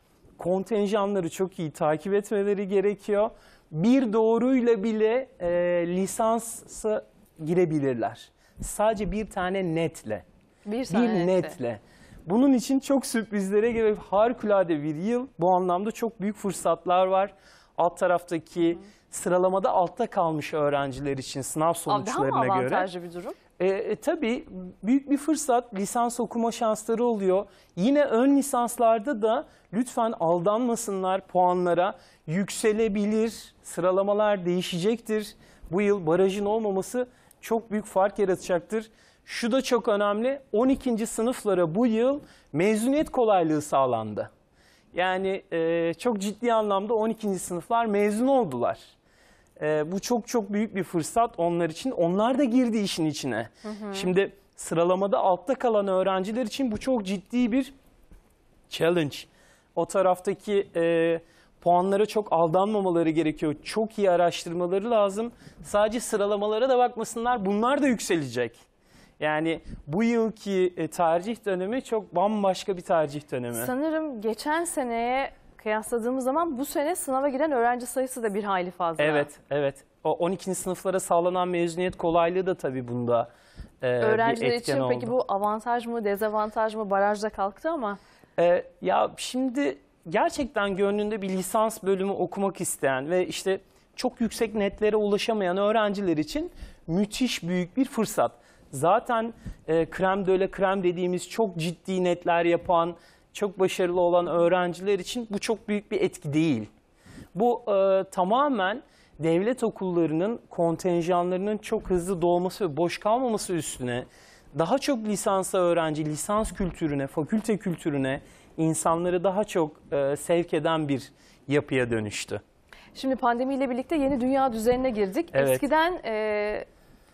Kontenjanları çok iyi takip etmeleri gerekiyor. Bir doğruyla bile e, lisansa girebilirler. Sadece bir tane netle. Bir bir netle. netle. Bunun için çok sürprizlere gibi harikulade bir yıl. Bu anlamda çok büyük fırsatlar var. Alt taraftaki sıralamada altta kalmış öğrenciler için sınav Daha mı sonuçlarına göre. avantajlı bir durum? E, e, tabii büyük bir fırsat lisans okuma şansları oluyor. Yine ön lisanslarda da lütfen aldanmasınlar puanlara. Yükselebilir, sıralamalar değişecektir. Bu yıl barajın olmaması çok büyük fark yaratacaktır. Şu da çok önemli. 12. sınıflara bu yıl mezuniyet kolaylığı sağlandı. Yani e, çok ciddi anlamda 12. sınıflar mezun oldular. E, bu çok çok büyük bir fırsat onlar için. Onlar da girdi işin içine. Hı hı. Şimdi sıralamada altta kalan öğrenciler için bu çok ciddi bir challenge. O taraftaki e, puanlara çok aldanmamaları gerekiyor. Çok iyi araştırmaları lazım. Sadece sıralamalara da bakmasınlar. Bunlar da yükselecek. Yani bu yılki e, tercih dönemi çok bambaşka bir tercih dönemi. Sanırım geçen seneye kıyasladığımız zaman bu sene sınava giren öğrenci sayısı da bir hayli fazla. Evet, evet. O 12. sınıflara sağlanan mezuniyet kolaylığı da tabii bunda e, bir Öğrenciler etken için oldu. peki bu avantaj mı, dezavantaj mı? Barajda kalktı ama. Ee, ya şimdi gerçekten gönlünde bir lisans bölümü okumak isteyen ve işte çok yüksek netlere ulaşamayan öğrenciler için müthiş büyük bir fırsat. Zaten e, krem döle krem dediğimiz çok ciddi netler yapan, çok başarılı olan öğrenciler için bu çok büyük bir etki değil. Bu e, tamamen devlet okullarının kontenjanlarının çok hızlı dolması ve boş kalmaması üstüne daha çok lisansa öğrenci, lisans kültürüne, fakülte kültürüne insanları daha çok e, sevk eden bir yapıya dönüştü. Şimdi pandemiyle birlikte yeni dünya düzenine girdik. Evet. Eskiden e,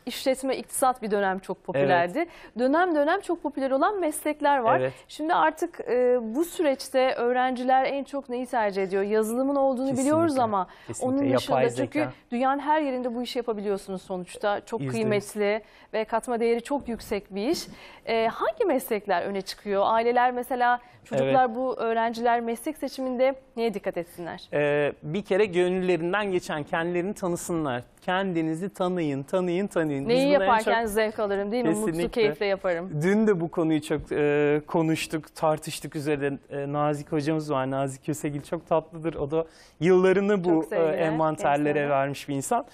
işletme, iktisat bir dönem çok popülerdi. Dönem dönem çok popüler olan meslekler var. Evet. Şimdi artık e, bu süreçte öğrenciler en çok neyi tercih ediyor? Yazılımın olduğunu Kesinlikle, biliyoruz ama kesinlikle. onun dışında Yapay çünkü zeka. dünyanın her yerinde bu işi yapabiliyorsunuz sonuçta. Çok yüz. kıymetli ve katma değeri çok yüksek bir iş. E, hangi meslekler öne çıkıyor? Aileler mesela çocuklar bu öğrenciler meslek seçiminde neye dikkat etsinler? Ee, bir kere gönüllerinden geçen kendilerini tanısınlar. Kendinizi tanıyın, tanıyın, tanıyın. Biz Neyi en yaparken çok- zevk alırım değil mi? Mutlu, Kesinlikle. keyifle yaparım. Dün de bu konuyu çok e, konuştuk, tartıştık üzerinde. E, Nazik hocamız var, Nazik Kösegil çok tatlıdır. O da yıllarını bu e, envanterlere kendisine. vermiş bir insan.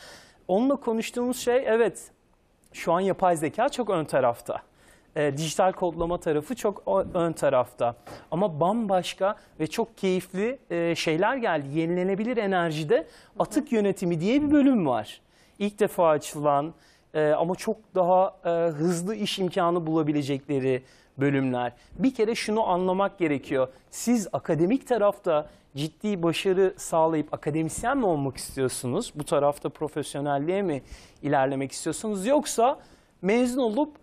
Onunla konuştuğumuz şey evet şu an yapay zeka çok ön tarafta. E, dijital kodlama tarafı çok ön tarafta. Ama bambaşka ve çok keyifli e, şeyler geldi. Yenilenebilir enerjide atık yönetimi diye bir bölüm var. İlk defa açılan e, ama çok daha e, hızlı iş imkanı bulabilecekleri bölümler. Bir kere şunu anlamak gerekiyor. Siz akademik tarafta ciddi başarı sağlayıp akademisyen mi olmak istiyorsunuz? Bu tarafta profesyonelliğe mi ilerlemek istiyorsunuz? Yoksa mezun olup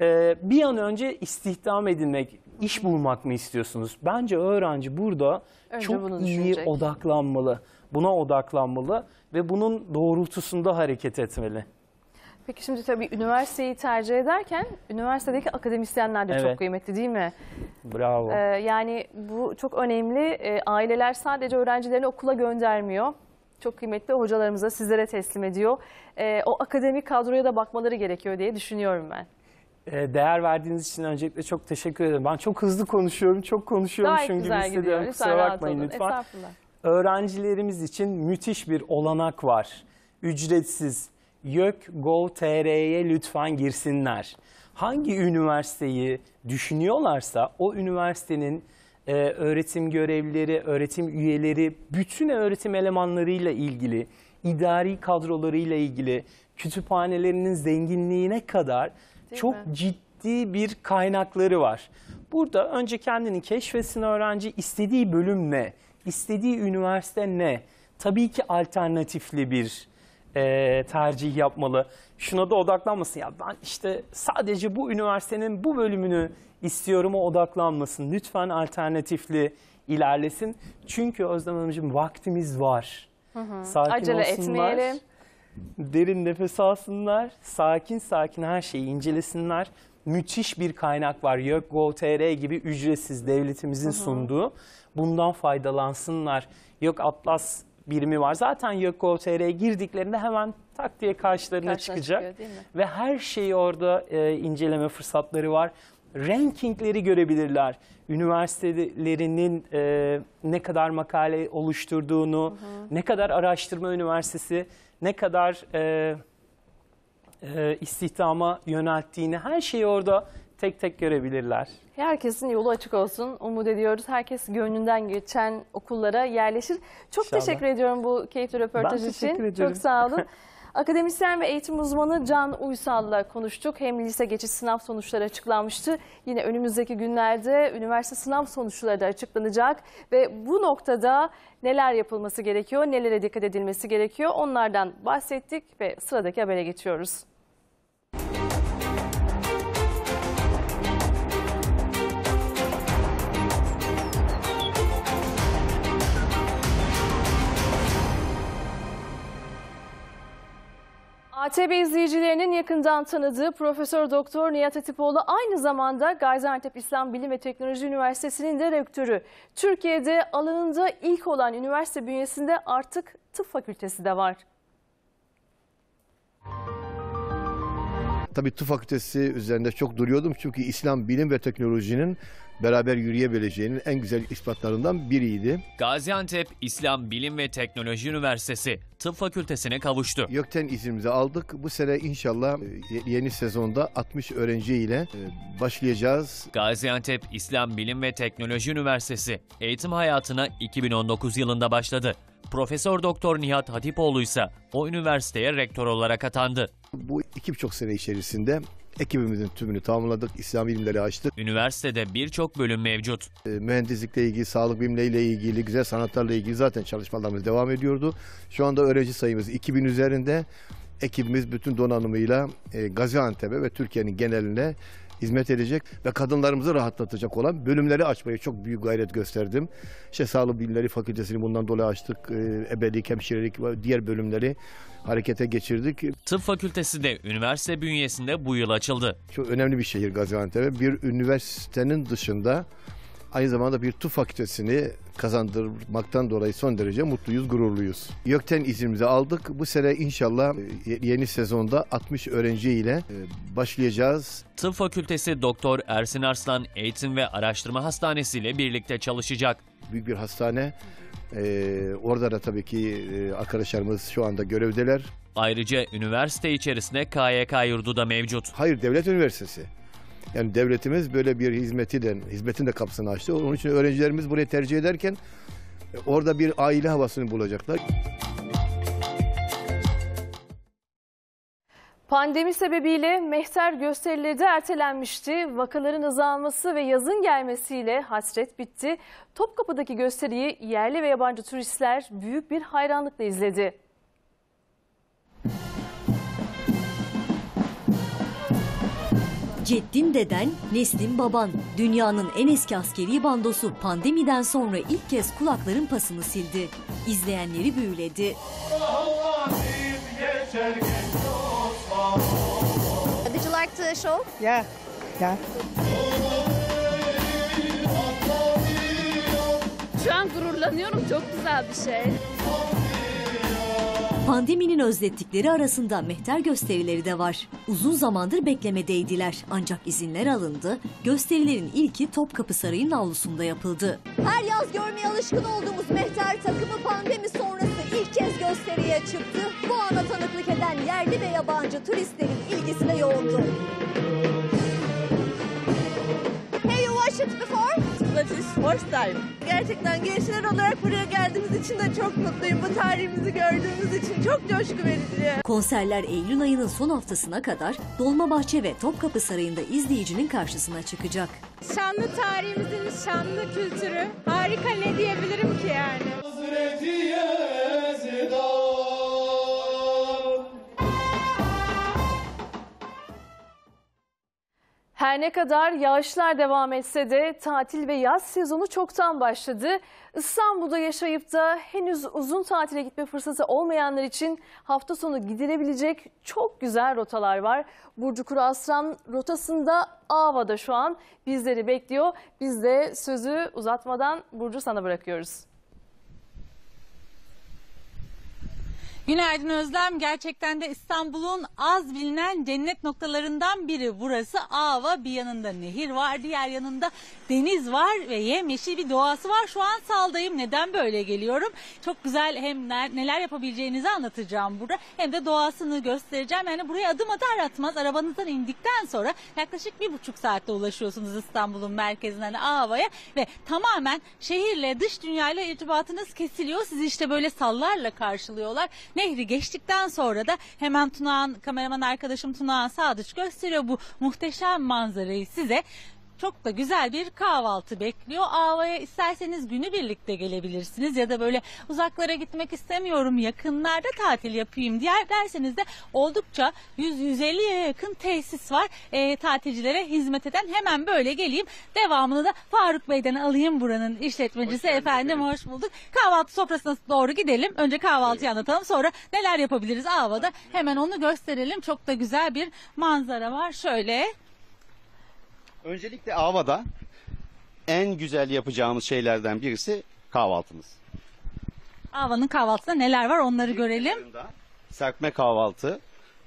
e, bir an önce istihdam edilmek, iş bulmak mı istiyorsunuz? Bence öğrenci burada Önce çok iyi düşünecek. odaklanmalı. Buna odaklanmalı ve bunun doğrultusunda hareket etmeli. Peki şimdi tabii üniversiteyi tercih ederken üniversitedeki akademisyenler de çok Evet. kıymetli değil mi? Bravo. Ee, yani bu çok önemli. Ee, aileler sadece öğrencilerini okula göndermiyor. Çok kıymetli hocalarımıza sizlere teslim ediyor. Ee, o akademik kadroya da bakmaları gerekiyor diye düşünüyorum ben. E, Değer verdiğiniz için öncelikle çok teşekkür ederim. Ben çok hızlı konuşuyorum, çok konuşuyormuşum gibi gidiyor. hissediyorum. Lütfen Kusura rahat bakmayın olun. lütfen. Öğrencilerimiz için müthiş bir olanak var. Ücretsiz. YÖK.gov.tr'ye lütfen girsinler. Hangi üniversiteyi düşünüyorlarsa o üniversitenin e, öğretim görevlileri, öğretim üyeleri, bütün öğretim elemanlarıyla ilgili, idari kadrolarıyla ilgili, kütüphanelerinin zenginliğine kadar Değil çok mi? ciddi bir kaynakları var. Burada önce kendini keşfetsin öğrenci, istediği bölüm ne, istediği üniversite ne? Tabii ki alternatifli bir e, tercih yapmalı. Şuna da odaklanmasın. Ya ben işte sadece bu üniversitenin bu bölümünü istiyorum o odaklanmasın. Lütfen alternatifli ilerlesin. Çünkü Özlem Hanımcığım vaktimiz var. Hı hı. Sakin Acele olsunlar. etmeyelim. Derin nefes alsınlar. Sakin sakin her şeyi incelesinler. Müthiş bir kaynak var. YÖK.gov.tr gibi ücretsiz devletimizin sunduğu. Bundan faydalansınlar. YÖK Atlas birimi var. Zaten YÖK.gov.tr'ye girdiklerinde hemen tak diye karşılarına Karşına çıkacak. çıkıyor, değil mi? Ve her şeyi orada e, inceleme fırsatları var. Rankingleri görebilirler. Üniversitelerinin e, ne kadar makale oluşturduğunu, ne kadar araştırma üniversitesi, ne kadar e, e, istihdama yönelttiğini her şeyi orada tek tek görebilirler. Herkesin yolu açık olsun. Umut ediyoruz. Herkes gönlünden geçen okullara yerleşir. Çok İnşallah. teşekkür ediyorum bu keyifli röportaj Ben için. Çok sağ olun. (laughs) Akademisyen ve eğitim uzmanı Can Uysal'la konuştuk. Hem lise geçiş sınav sonuçları açıklanmıştı. Yine önümüzdeki günlerde üniversite sınav sonuçları da açıklanacak. Ve bu noktada neler yapılması gerekiyor, nelere dikkat edilmesi gerekiyor onlardan bahsettik ve sıradaki habere geçiyoruz. ATV izleyicilerinin yakından tanıdığı Profesör Doktor Nihat Atipoğlu aynı zamanda Gaziantep İslam Bilim ve Teknoloji Üniversitesi'nin de rektörü. Türkiye'de alanında ilk olan üniversite bünyesinde artık tıp fakültesi de var. Tabii tıp fakültesi üzerinde çok duruyordum çünkü İslam bilim ve teknolojinin beraber yürüyebileceğinin en güzel ispatlarından biriydi. Gaziantep İslam Bilim ve Teknoloji Üniversitesi Tıp Fakültesine kavuştu. YÖK'ten iznimizi aldık. Bu sene inşallah e, yeni sezonda 60 öğrenci ile e, başlayacağız. Gaziantep İslam Bilim ve Teknoloji Üniversitesi eğitim hayatına 2019 yılında başladı. Profesör Doktor Nihat Hatipoğlu ise o üniversiteye rektör olarak atandı. Bu iki buçuk sene içerisinde ekibimizin tümünü tamamladık. İslam bilimleri açtık. Üniversitede birçok bölüm mevcut. E, Mühendislikle ilgili, sağlık bilimleriyle ilgili, güzel sanatlarla ilgili zaten çalışmalarımız devam ediyordu. Şu anda öğrenci sayımız 2000 üzerinde. Ekibimiz bütün donanımıyla e, Gaziantep'e ve Türkiye'nin geneline hizmet edecek ve kadınlarımızı rahatlatacak olan bölümleri açmaya çok büyük gayret gösterdim. İşte Sağlık Bilimleri Fakültesini bundan dolayı açtık. E, ebelik, hemşirelik ve diğer bölümleri harekete geçirdik. Tıp Fakültesi de üniversite bünyesinde bu yıl açıldı. Çok önemli bir şehir Gaziantep. Bir üniversitenin dışında aynı zamanda bir tıp fakültesini kazandırmaktan dolayı son derece mutluyuz, gururluyuz. YÖK'ten iznimizi aldık. Bu sene inşallah e, yeni sezonda 60 öğrenci ile e, başlayacağız. Tıp Fakültesi Doktor Ersin Arslan Eğitim ve Araştırma Hastanesi ile birlikte çalışacak. Büyük bir hastane. Ee, orada da tabii ki e, arkadaşlarımız şu anda görevdeler. Ayrıca üniversite içerisinde KYK yurdu da mevcut. Hayır, devlet üniversitesi. Yani devletimiz böyle bir hizmeti de, hizmetin de kapısını açtı. Onun için öğrencilerimiz burayı tercih ederken e, orada bir aile havasını bulacaklar. Pandemi sebebiyle mehter gösterileri de ertelenmişti. Vakaların azalması ve yazın gelmesiyle hasret bitti. Topkapı'daki gösteriyi yerli ve yabancı turistler büyük bir hayranlıkla izledi. Ceddin deden, neslin baban. Dünyanın en eski askeri bandosu pandemiden sonra ilk kez kulakların pasını sildi. İzleyenleri büyüledi. Did you like the show? Yeah. Yeah. Şu an gururlanıyorum. Çok güzel bir şey. Pandeminin özlettikleri arasında mehter gösterileri de var. Uzun zamandır beklemedeydiler ancak izinler alındı. Gösterilerin ilki Topkapı Sarayı'nın avlusunda yapıldı. Her yaz görmeye alışkın olduğumuz mehter takımı pandemi sonrası ilk kez gösteriye çıktı. Bu ana tanıklık eden yerli ve yabancı turistlerin ilgisine yoğundu. İt's first time. Gerçekten gençler olarak buraya geldiğimiz için de çok mutluyum. Bu tarihimizi gördüğümüz için çok coşku verici. Konserler Eylül ayının son haftasına kadar Dolmabahçe ve Topkapı Sarayı'nda izleyicinin karşısına çıkacak. Şanlı tarihimizin şanlı kültürü. Harika ne diyebilirim ki yani. Her ne kadar yağışlar devam etse de tatil ve yaz sezonu çoktan başladı. İstanbul'da yaşayıp da henüz uzun tatile gitme fırsatı olmayanlar için hafta sonu gidilebilecek çok güzel rotalar var. Burcu Kuru Aslan rotasında Ava'da şu an bizleri bekliyor. Biz de sözü uzatmadan Burcu sana bırakıyoruz. Günaydın Özlem. Gerçekten de İstanbul'un az bilinen cennet noktalarından biri. Burası Ava. Bir yanında nehir var, diğer yanında deniz var ve yemyeşil bir doğası var. Şu an saldayım. Neden böyle geliyorum? Çok güzel hem neler yapabileceğinizi anlatacağım burada. Hem de doğasını göstereceğim. Yani buraya adım atar atmaz arabanızdan indikten sonra yaklaşık bir buçuk saatte ulaşıyorsunuz İstanbul'un merkezinden Ava'ya ve tamamen şehirle dış dünyayla irtibatınız kesiliyor. Sizi işte böyle sallarla karşılıyorlar. Nehri geçtikten sonra da hemen Tunağan kameraman arkadaşım Tunağan Sadıç gösteriyor bu muhteşem manzarayı size. Çok da güzel bir kahvaltı bekliyor. Ava'ya isterseniz günü birlikte gelebilirsiniz ya da böyle uzaklara gitmek istemiyorum yakınlarda tatil yapayım diğer derseniz de oldukça 100-150'ye yakın tesis var e, tatilcilere hizmet eden. Hemen böyle geleyim devamını da Faruk Bey'den alayım buranın işletmecisi efendim hoş bulduk. Kahvaltı sofrasına doğru gidelim. Önce kahvaltıyı anlatalım sonra neler yapabiliriz Ava'da hemen onu gösterelim. Çok da güzel bir manzara var şöyle. Öncelikle Ava'da en güzel yapacağımız şeylerden birisi kahvaltımız. Ava'nın kahvaltısında neler var onları görelim. Serpme kahvaltı.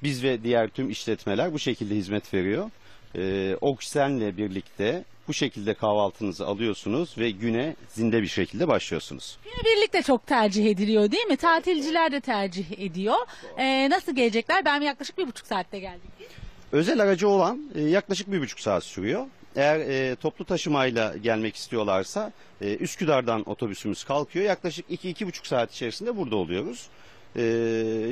Biz ve diğer tüm işletmeler bu şekilde hizmet veriyor. Ee, oksijenle birlikte bu şekilde kahvaltınızı alıyorsunuz ve güne zinde bir şekilde başlıyorsunuz. Günübirlik de çok tercih ediliyor değil mi? Tatilciler de tercih ediyor. Ee, nasıl gelecekler? Ben yaklaşık bir buçuk saatte geldim. Özel aracı olan e, yaklaşık bir buçuk saat sürüyor. Eğer e, toplu taşımayla gelmek istiyorlarsa e, Üsküdar'dan otobüsümüz kalkıyor. Yaklaşık iki iki buçuk saat içerisinde burada oluyoruz. E,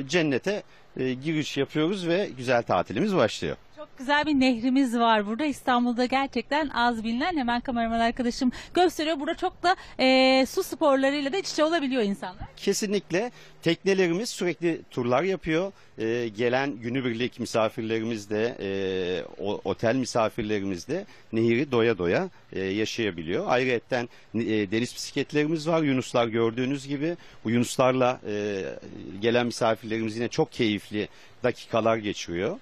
cennete e, giriş yapıyoruz ve güzel tatilimiz başlıyor. Çok güzel bir nehrimiz var burada. İstanbul'da gerçekten az bilinen hemen kameraman arkadaşım gösteriyor. Burada çok da e, su sporlarıyla da iç içe olabiliyor insanlar. Kesinlikle teknelerimiz sürekli turlar yapıyor. Ee, gelen günübirlik misafirlerimiz de e, otel misafirlerimiz de nehri doya doya e, yaşayabiliyor. Ayrıca e, deniz bisikletlerimiz var. Yunuslar gördüğünüz gibi. Bu Yunuslarla e, gelen misafirlerimiz yine çok keyifli dakikalar geçiriyor.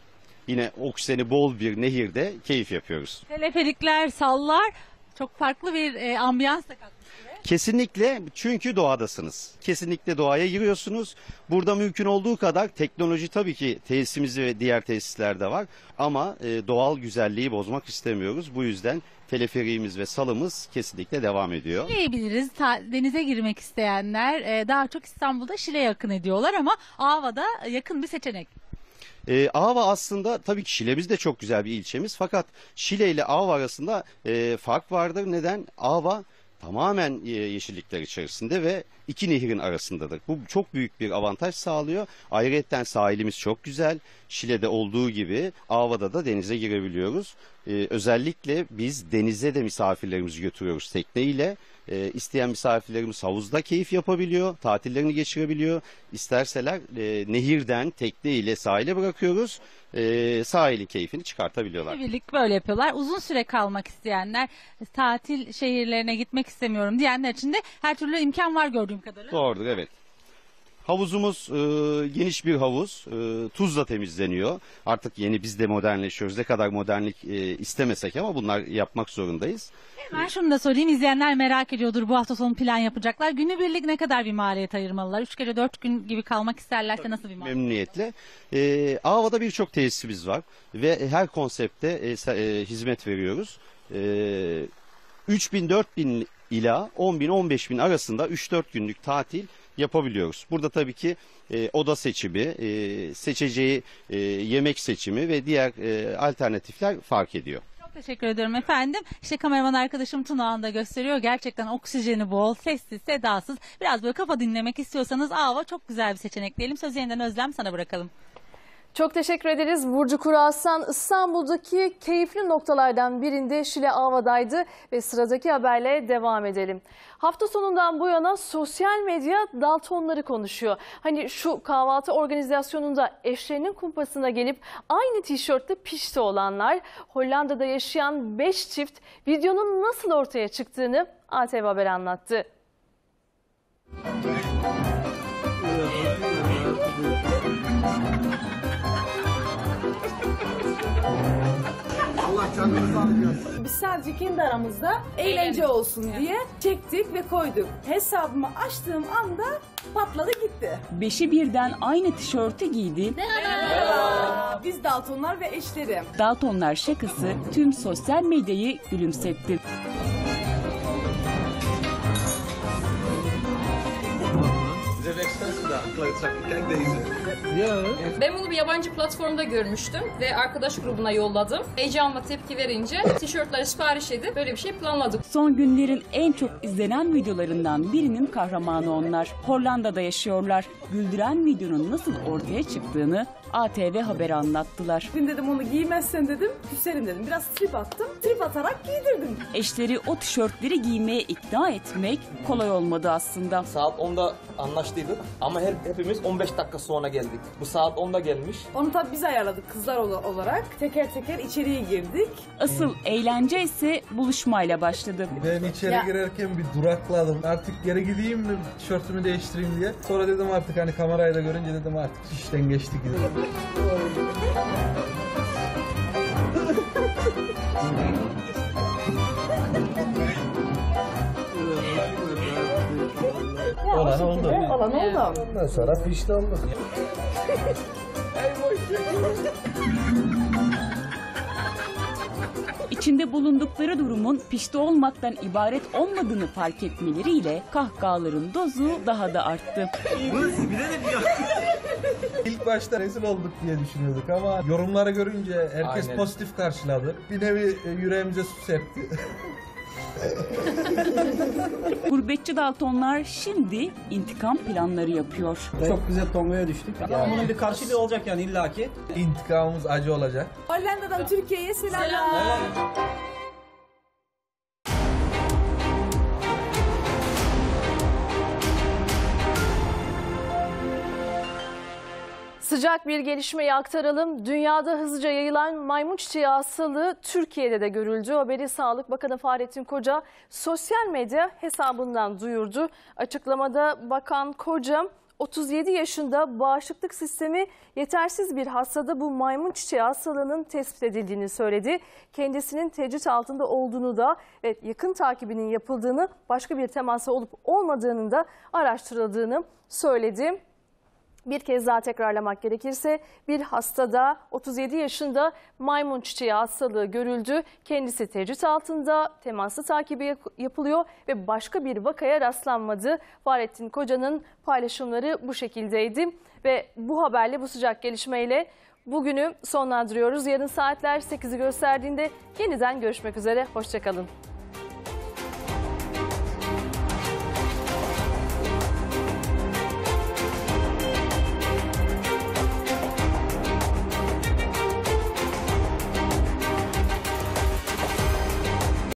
Yine oksijeni bol bir nehirde keyif yapıyoruz. Teleferikler, sallar çok farklı bir e, ambiyans da katmış. Kesinlikle çünkü doğadasınız. Kesinlikle doğaya giriyorsunuz. Burada mümkün olduğu kadar teknoloji tabii ki tesisimizi ve diğer tesislerde var. Ama e, doğal güzelliği bozmak istemiyoruz. Bu yüzden teleferiğimiz ve salımız kesinlikle devam ediyor. Diyebiliriz Ta- denize girmek isteyenler e, daha çok İstanbul'da Şile yakın ediyorlar ama Ava'da yakın bir seçenek. E, Ava aslında tabii ki Şile'miz de çok güzel bir ilçemiz. Fakat Şile ile Ava arasında e, fark vardır. Neden? Ava tamamen e, yeşillikler içerisinde ve iki nehrin arasındadır. Bu çok büyük bir avantaj sağlıyor. Ayrıca sahilimiz çok güzel. Şile'de olduğu gibi Ava'da da denize girebiliyoruz. Ee, özellikle biz denize de misafirlerimizi götürüyoruz tekneyle. Ee, isteyen misafirlerimiz havuzda keyif yapabiliyor, tatillerini geçirebiliyor. İsterseler e, nehirden tekne ile sahile bırakıyoruz. E, sahilin keyfini çıkartabiliyorlar. Birlik böyle yapıyorlar. Uzun süre kalmak isteyenler, tatil şehirlerine gitmek istemiyorum diyenler için de her türlü imkan var gördüğüm kadarıyla. Doğrudur evet. Havuzumuz e, geniş bir havuz. E, tuzla temizleniyor. Artık yeni biz de modernleşiyoruz. Ne kadar modernlik e, istemesek ama bunlar yapmak zorundayız. Ben şunu da söyleyeyim izleyenler merak ediyordur bu hafta sonu plan yapacaklar. Günübirlik ne kadar bir maliyet ayırmalılar? Üç gece dört gün gibi kalmak isterlerse nasıl bir maliyet? Memnuniyetle. E, Ava'da birçok tesisimiz var ve her konsepte e, e, hizmet veriyoruz. E, 3000 4000 ila 10 bin 15 bin arasında 3-4 günlük tatil yapabiliyoruz. Burada tabii ki e, oda seçimi, e, seçeceği e, yemek seçimi ve diğer e, alternatifler fark ediyor. Çok teşekkür ediyorum efendim. İşte kameraman arkadaşım Tunağan da gösteriyor. Gerçekten oksijeni bol, sessiz, sedasız. Biraz böyle kafa dinlemek istiyorsanız Ava çok güzel bir seçenek diyelim. Sözü yeniden Özlem sana bırakalım. Çok teşekkür ederiz. Burcu Kurasan İstanbul'daki keyifli noktalardan birinde Şile Ava'daydı ve sıradaki haberle devam edelim. Hafta sonundan bu yana sosyal medya Daltonları konuşuyor. Hani şu kahvaltı organizasyonunda eşlerinin kumpasına gelip aynı tişörtte pişti olanlar, Hollanda'da yaşayan 5 çift videonun nasıl ortaya çıktığını ATV Haber anlattı. (laughs) Allah canınızı alıyor. Biz sadece kendi aramızda eğlence olsun diye çektik ve koyduk. Hesabımı açtığım anda patladı gitti. Beşi birden aynı tişörtü giydi. Merhaba. Biz Daltonlar ve eşlerim. Daltonlar şakası tüm sosyal medyayı gülümsetti. Ze heeft expres gedaan, kleuterzak. Kijk deze. Ben bunu bir yabancı platformda görmüştüm ve arkadaş grubuna yolladım. Heyecanla tepki verince tişörtleri sipariş edip böyle bir şey planladık. Son günlerin en çok izlenen videolarından birinin kahramanı onlar. Hollanda'da yaşıyorlar. Güldüren videonun nasıl ortaya çıktığını ATV Haber anlattılar. Bugün dedim onu giymezsen dedim küserim dedim. Biraz trip attım. Trip atarak giydirdim. Eşleri o tişörtleri giymeye ikna etmek kolay olmadı aslında. Saat 10'da anlaştıydık ama her, hepimiz 15 dakika sonra geldik. Bu saat 10'da gelmiş. Onu tabii biz ayarladık kızlar ola- olarak. Teker teker içeriye girdik. Asıl eğlence ise buluşmayla başladı. Ben içeri Ya- girerken bir durakladım. Artık geri gideyim mi tişörtümü değiştireyim diye. Sonra dedim artık hani kamerayla görünce dedim artık işten geçtik gidelim. (laughs) Olan oldu. Olan oldu. Ondan sonra pişti oldu. (laughs) İçinde bulundukları durumun pişti olmaktan ibaret olmadığını fark etmeleriyle kahkahaların dozu daha da arttı. (laughs) İlk başta rezil olduk diye düşünüyorduk ama yorumları görünce herkes Aynen. pozitif karşıladı. Bir nevi e, yüreğimize su serpti. (laughs) (laughs) Gurbetçi Daltonlar şimdi intikam planları yapıyor. Çok güzel tongaya düştük. Ama bunun bir karşılığı olacak yani illaki. İntikamımız acı olacak. Hollanda'dan Türkiye'ye selamlar. Sıcak bir gelişmeyi aktaralım. Dünyada hızlıca yayılan maymun çiçeği hastalığı Türkiye'de de görüldü. Haberi Sağlık Bakanı Fahrettin Koca sosyal medya hesabından duyurdu. Açıklamada Bakan Koca 37 yaşında bağışıklık sistemi yetersiz bir hastada bu maymun çiçeği hastalığının tespit edildiğini söyledi. Kendisinin tecrit altında olduğunu da ve yakın takibinin yapıldığını, başka bir teması olup olmadığının da araştırıldığını söyledi. Bir kez daha tekrarlamak gerekirse bir hastada 37 yaşında maymun çiçeği hastalığı görüldü. Kendisi tecrit altında temaslı takibi yap- yapılıyor ve başka bir vakaya rastlanmadı. Fahrettin Koca'nın paylaşımları bu şekildeydi ve bu haberle bu sıcak gelişmeyle bugünü sonlandırıyoruz. Yarın saatler 8'i gösterdiğinde yeniden görüşmek üzere. Hoşçakalın.